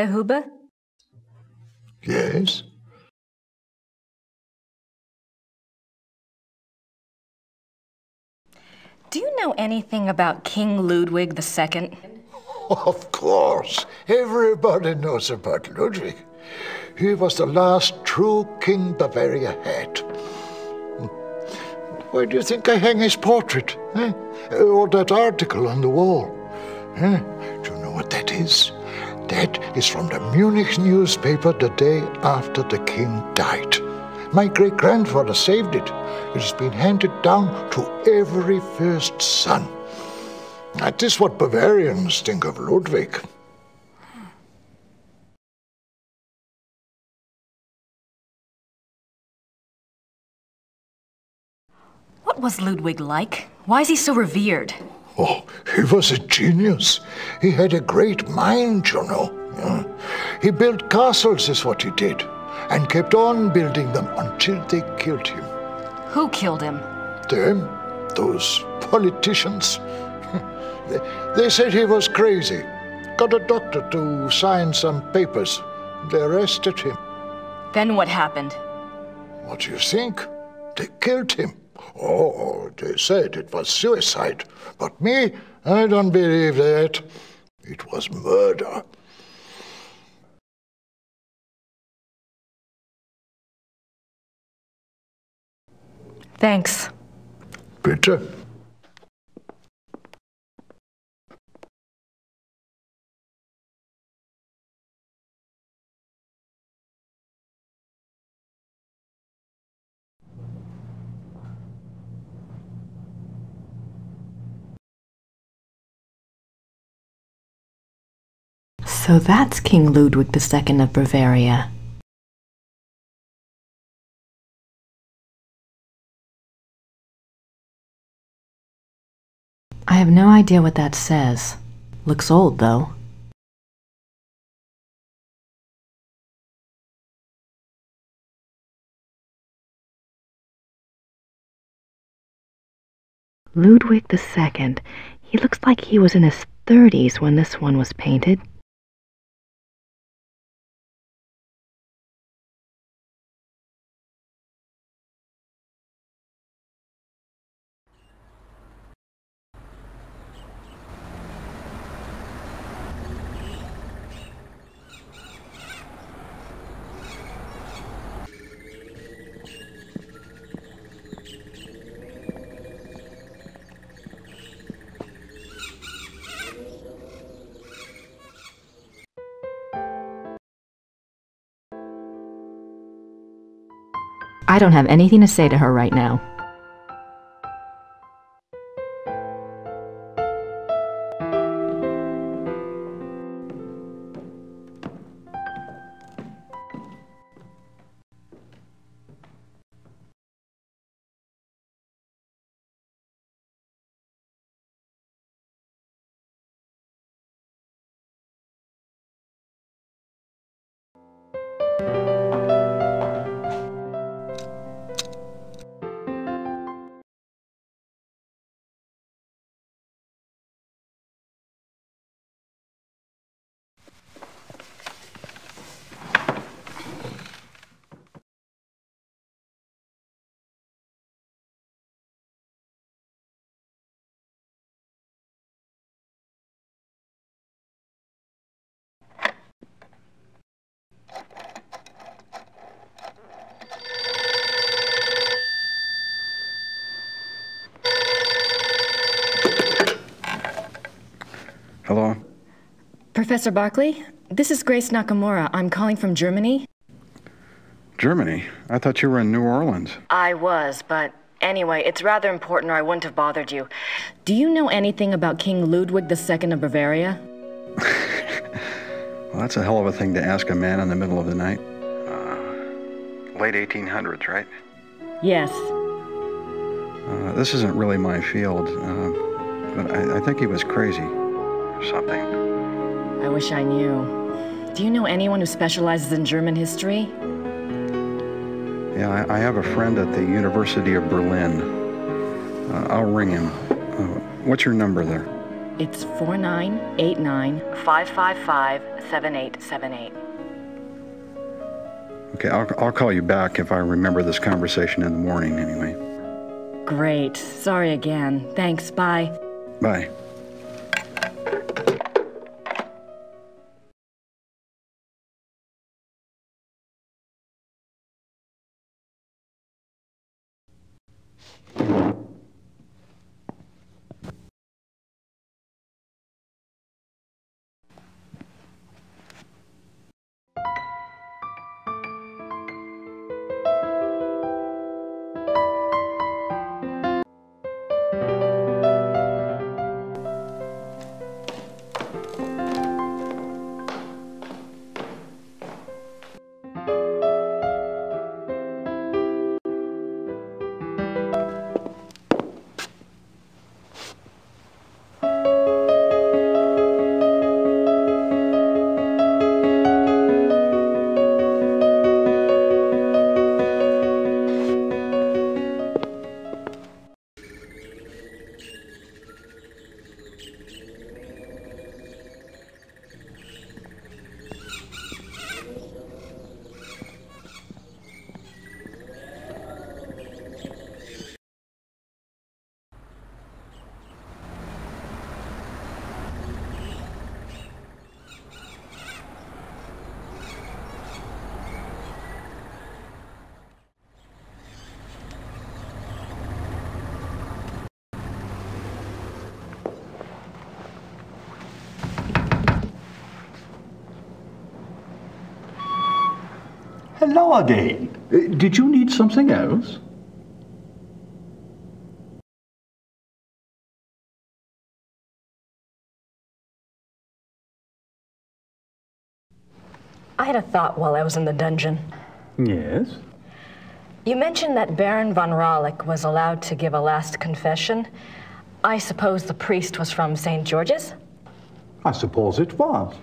Herr Huber? Yes? Do you know anything about King Ludwig II? Of course. Everybody knows about Ludwig. He was the last true king Bavaria had. Why do you think I hang his portrait? Eh? Or that article on the wall? Eh? Do you know what that is? That is from the Munich newspaper the day after the king died. My great grandfather saved it. It has been handed down to every first son. That is what Bavarians think of Ludwig. What was Ludwig like? Why is he so revered? Oh, he was a genius. He had a great mind, you know. Yeah. He built castles, is what he did, and kept on building them until they killed him. Who killed him? Them, those politicians. they, they said he was crazy. Got a doctor to sign some papers. They arrested him. Then what happened? What do you think? They killed him. Oh, they said it was suicide. But me, I don't believe that. It was murder. Thanks. Bitte. So that's King Ludwig II of Bavaria. I have no idea what that says. Looks old, though. Ludwig II. He looks like he was in his 30s when this one was painted. I don't have anything to say to her right now. Professor Barkley, this is Grace Nakamura. I'm calling from Germany. Germany? I thought you were in New Orleans. I was, but anyway, it's rather important or I wouldn't have bothered you. Do you know anything about King Ludwig II of Bavaria? Well, that's a hell of a thing to ask a man in the middle of the night. Uh, late 1800s, right? Yes. Uh, this isn't really my field, uh, but I, I think he was crazy or something. I wish I knew. Do you know anyone who specializes in German history? Yeah, I, I have a friend at the University of Berlin. Uh, I'll ring him. Uh, what's your number there? It's 4989 555 7878. Okay, I'll, I'll call you back if I remember this conversation in the morning anyway. Great. Sorry again. Thanks. Bye. Bye. Hello again. Uh, did you need something else? I had a thought while I was in the dungeon. Yes. You mentioned that Baron von Rawlik was allowed to give a last confession. I suppose the priest was from St. George's? I suppose it was.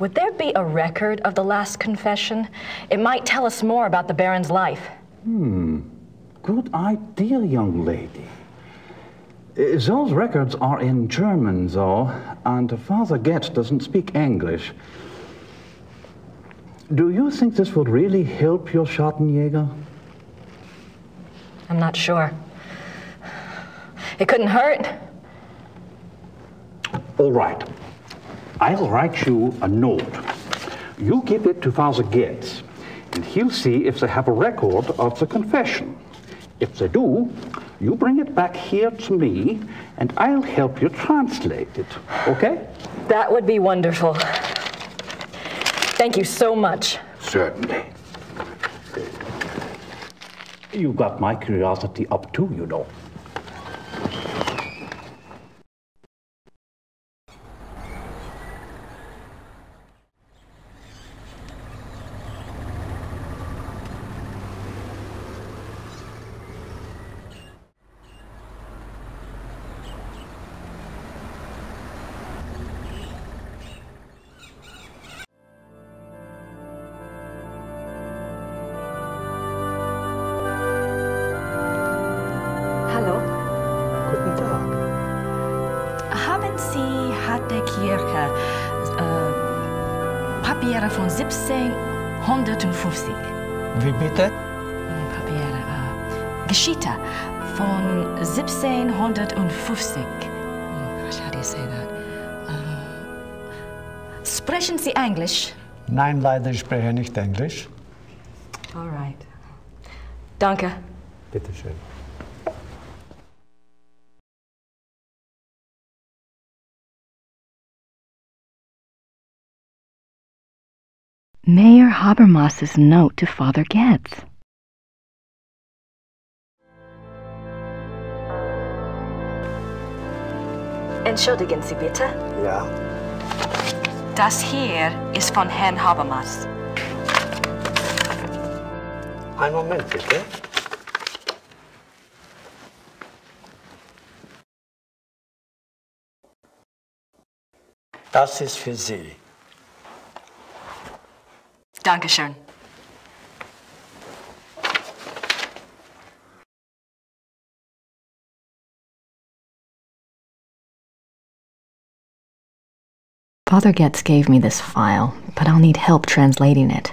Would there be a record of the last confession? It might tell us more about the Baron's life. Hmm. Good idea, young lady. Those records are in German, though, and Father Getz doesn't speak English. Do you think this would really help your Schattenjäger? I'm not sure. It couldn't hurt. All right. I'll write you a note. You give it to Father Getz, and he'll see if they have a record of the confession. If they do, you bring it back here to me, and I'll help you translate it. Okay? That would be wonderful. Thank you so much. Certainly. You've got my curiosity up too, you know. Sprechen Sie Englisch? Nein, leider, ich spreche nicht Englisch. All right. Danke. Bitte schön. Mayor Habermas's note to Father Getz. Entschuldigen Sie bitte. Ja. Das hier ist von Herrn Habermas. Einen Moment bitte. Das ist für Sie. Dankeschön. Father Getz gave me this file, but I'll need help translating it.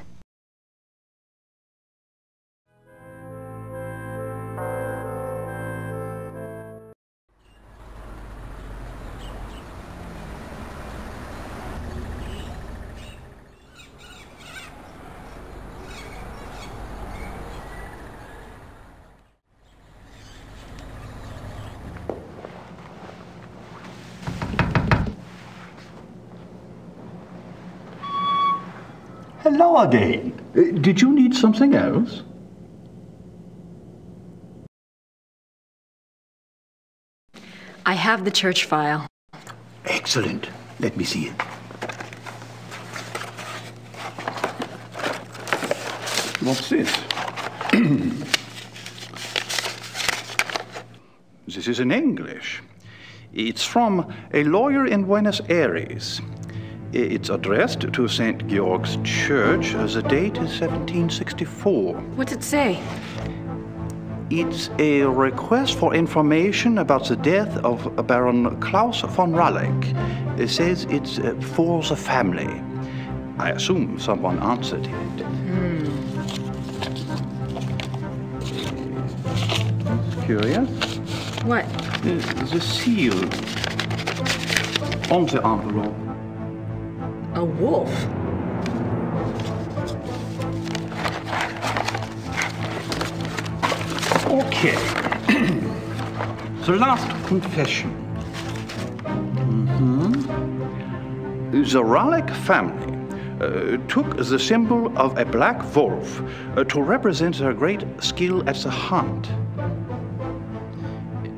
Hello again. Uh, did you need something else? I have the church file. Excellent. Let me see it. What's this? this is in English. It's from a lawyer in Buenos Aires. It's addressed to St. Georg's Church. The date is 1764. What's it say? It's a request for information about the death of Baron Klaus von Raleigh. It says it's uh, for the family. I assume someone answered it. Curious? What? Uh, the seal on the envelope. A wolf? Okay. the last confession. Mhm. The Raleigh family uh, took the symbol of a black wolf uh, to represent their great skill at the hunt. Uh,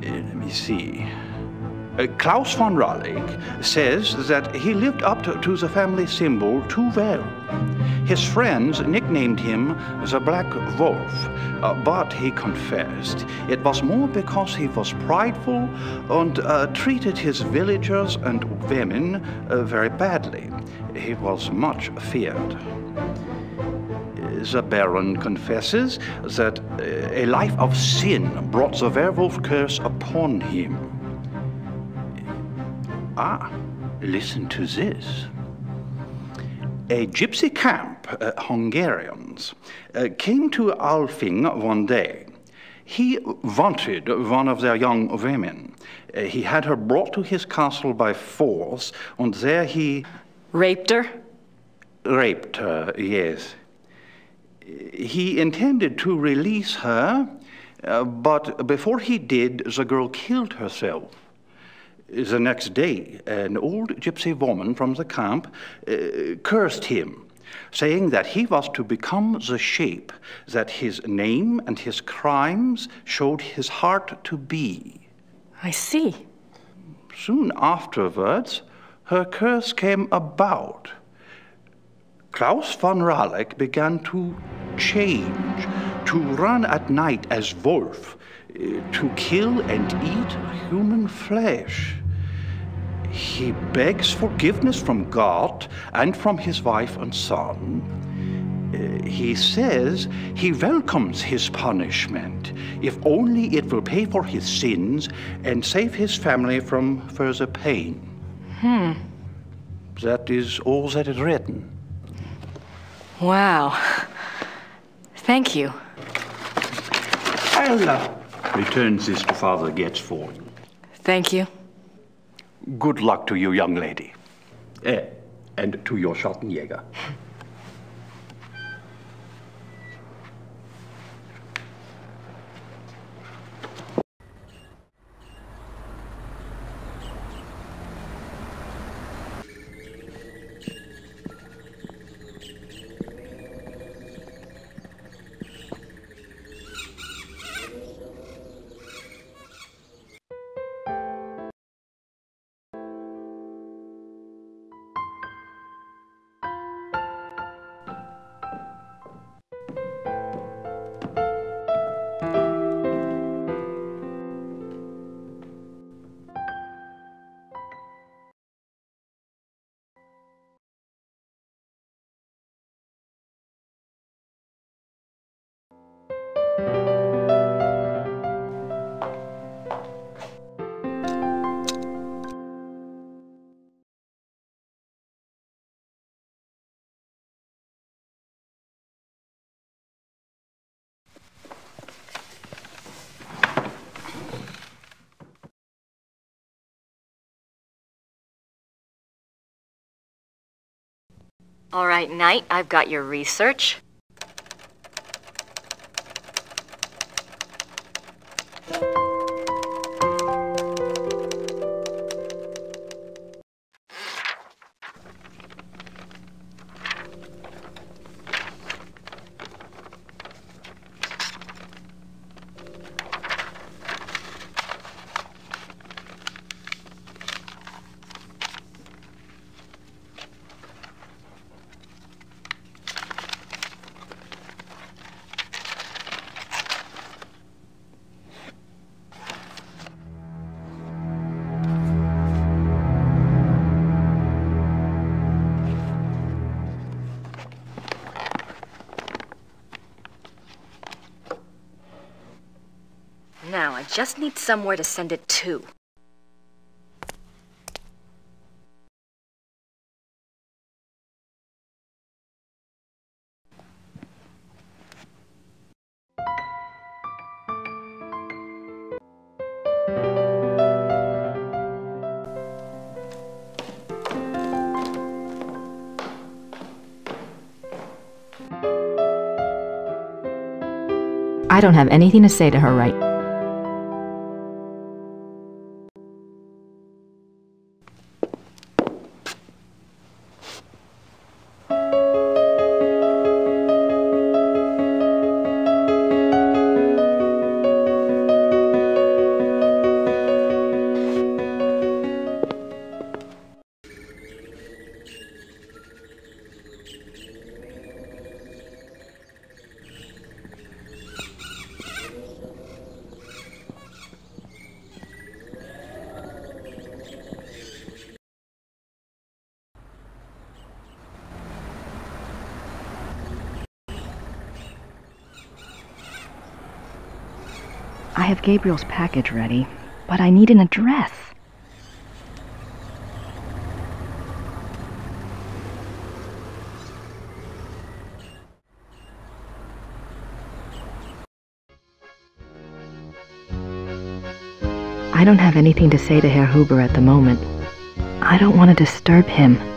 let me see. Uh, Klaus von Raleigh says that he lived up to, to the family symbol too well. His friends nicknamed him the Black Wolf, uh, but he confessed it was more because he was prideful and uh, treated his villagers and women uh, very badly. He was much feared. The Baron confesses that uh, a life of sin brought the werewolf curse upon him. Ah, listen to this. A gypsy camp, uh, Hungarians, uh, came to Alfing one day. He wanted one of their young women. Uh, he had her brought to his castle by force, and there he. Raped her? Raped her, yes. He intended to release her, uh, but before he did, the girl killed herself. The next day, an old gypsy woman from the camp uh, cursed him, saying that he was to become the shape that his name and his crimes showed his heart to be. I see. Soon afterwards, her curse came about. Klaus von Raleigh began to change, to run at night as wolf, to kill and eat human flesh. He begs forgiveness from God and from his wife and son. Uh, he says he welcomes his punishment if only it will pay for his sins and save his family from further pain. Hmm. That is all that is written. Wow. Thank you. I'll uh, return this to Father Getz for you. Thank you. Good luck to you, young lady. Eh, and to your Schattenjäger. All right, Knight, I've got your research. Just need somewhere to send it to. I don't have anything to say to her right Gabriel's package ready, but I need an address. I don't have anything to say to Herr Huber at the moment. I don't want to disturb him.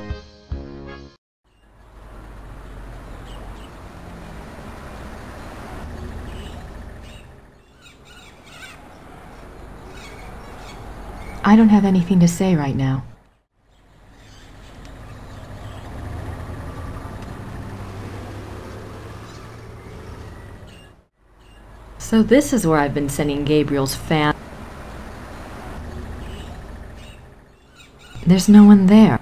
Don't have anything to say right now. So this is where I've been sending Gabriel's fan. There's no one there.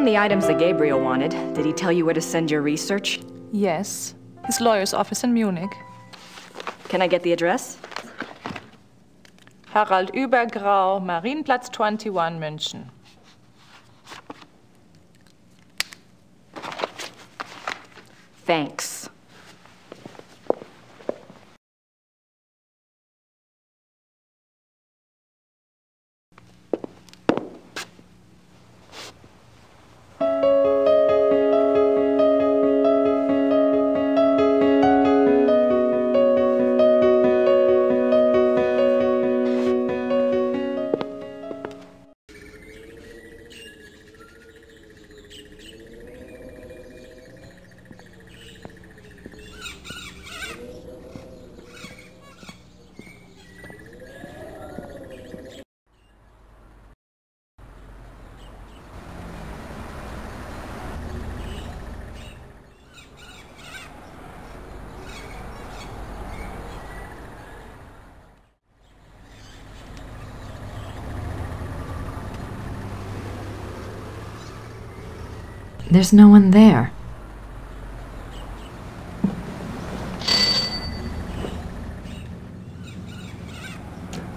Found the items that Gabriel wanted. Did he tell you where to send your research? Yes, his lawyer's office in Munich. Can I get the address? Harald Übergrau, Marienplatz 21, München. There's no one there.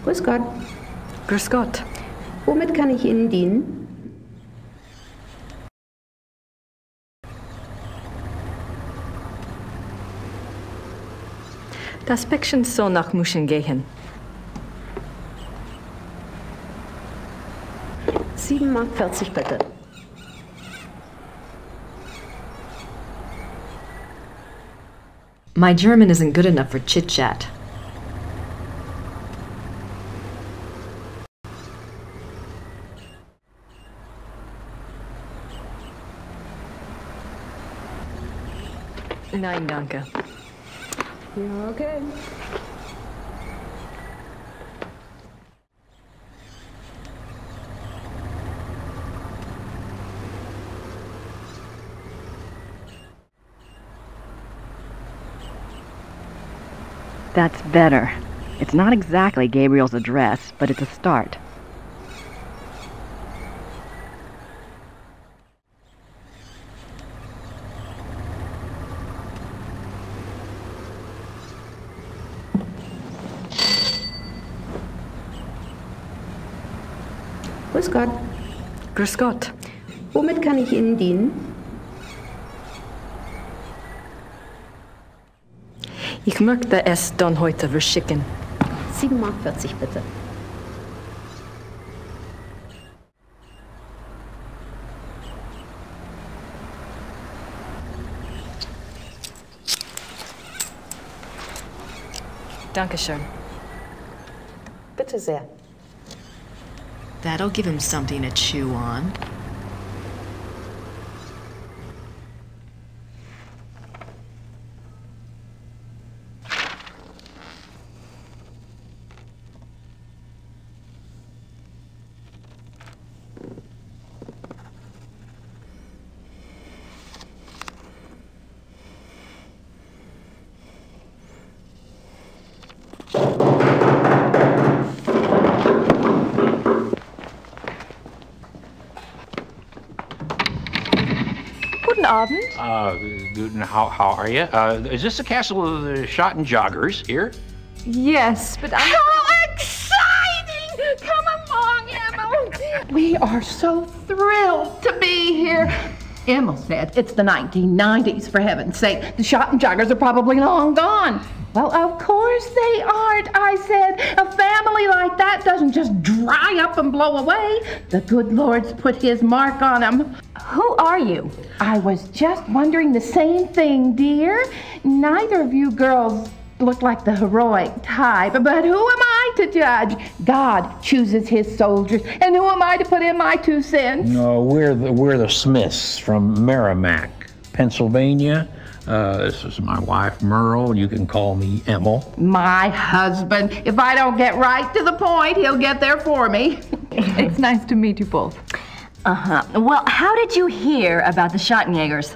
Grüß Gott. Grüß Gott. Womit kann ich Ihnen dienen? Das Päckchen soll nach München gehen. Sieben Mark 40 bitte. My German isn't good enough for chit chat. Nein, danke. Ja, okay. That's better. It's not exactly Gabriel's address, but it's a start. Grüß Gott. Grüß Gott. Womit kann ich Ihnen dienen? Möchte es dann heute verschicken. 7 Mark 40 bitte. Dankeschön. Bitte sehr. That'll give him something to chew on. Uh, good- how, how are you? Uh, is this the castle of the Schattenjägers here? Yes, but I'm. How exciting! Come along, Emma. We are so thrilled to be here. Emma said it's the 1990s, for heaven's sake. The Schattenjägers are probably long gone. Well, of course they aren't, I said. A family like that doesn't just dry up and blow away. The good Lord's put his mark on them. Who are you? I was just wondering the same thing, dear. Neither of you girls look like the heroic type, but who am I to judge? God chooses his soldiers, and who am I to put in my two cents? No, we're the, we're the Smiths from Merrimack, Pennsylvania. Uh, this is my wife, Merle. You can call me Emil. My husband. If I don't get right to the point, he'll get there for me. it's nice to meet you both. Uh huh. Well, how did you hear about the Schattenjägers?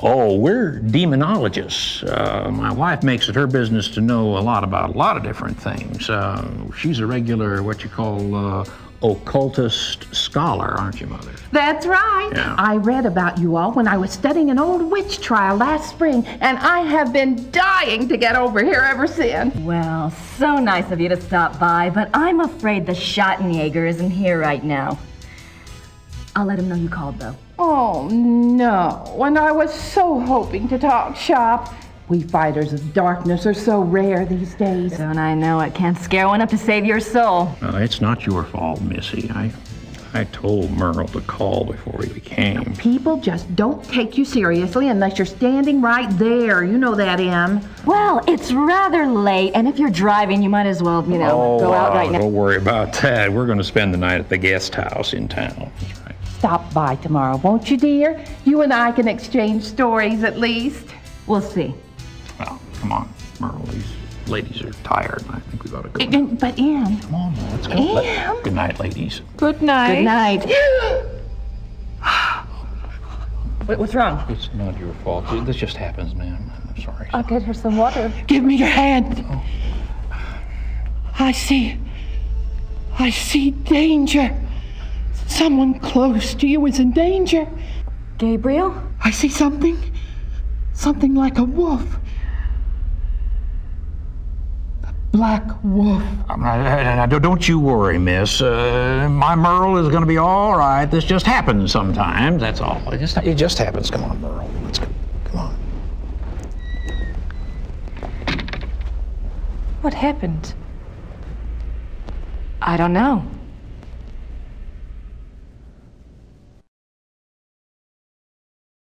Oh, we're demonologists. Uh, my wife makes it her business to know a lot about a lot of different things. Uh, she's a regular, what you call, uh, occultist scholar, aren't you, Mother? That's right. Yeah. I read about you all when I was studying an old witch trial last spring, and I have been dying to get over here ever since. Well, so nice of you to stop by, but I'm afraid the Schattenjäger isn't here right now. I'll let him know you called, though. Oh, no. And I was so hoping to talk shop. We fighters of darkness are so rare these days. Don't I know it? Can't scare one up to save your soul. Uh, it's not your fault, Missy. I, I told Merle to call before he came. People just don't take you seriously unless you're standing right there. You know that, Em. Well, it's rather late, and if you're driving, you might as well, you know, oh, go out uh, right now. Don't worry about that. We're going to spend the night at the guest house in town. Stop by tomorrow, won't you, dear? You and I can exchange stories at least. We'll see. Well, come on, Merle. These ladies are tired. I think we ought to go. Eh, But, Em. Come on, let's go. Em. Let- Good night, ladies. Good night. Good night. What- What's wrong? It's not your fault. This just happens, ma'am. I'm sorry. I'll get her some water. Give me your hand. I see. I see danger. Someone close to you is in danger. Gabriel? I see something. Something like a wolf. A black wolf. Now, now, don't you worry, miss. Uh, my Merle is going to be all right. This just happens sometimes, that's all. It just, it just happens. Come on, Merle. Let's go. Come on. What happened? I don't know.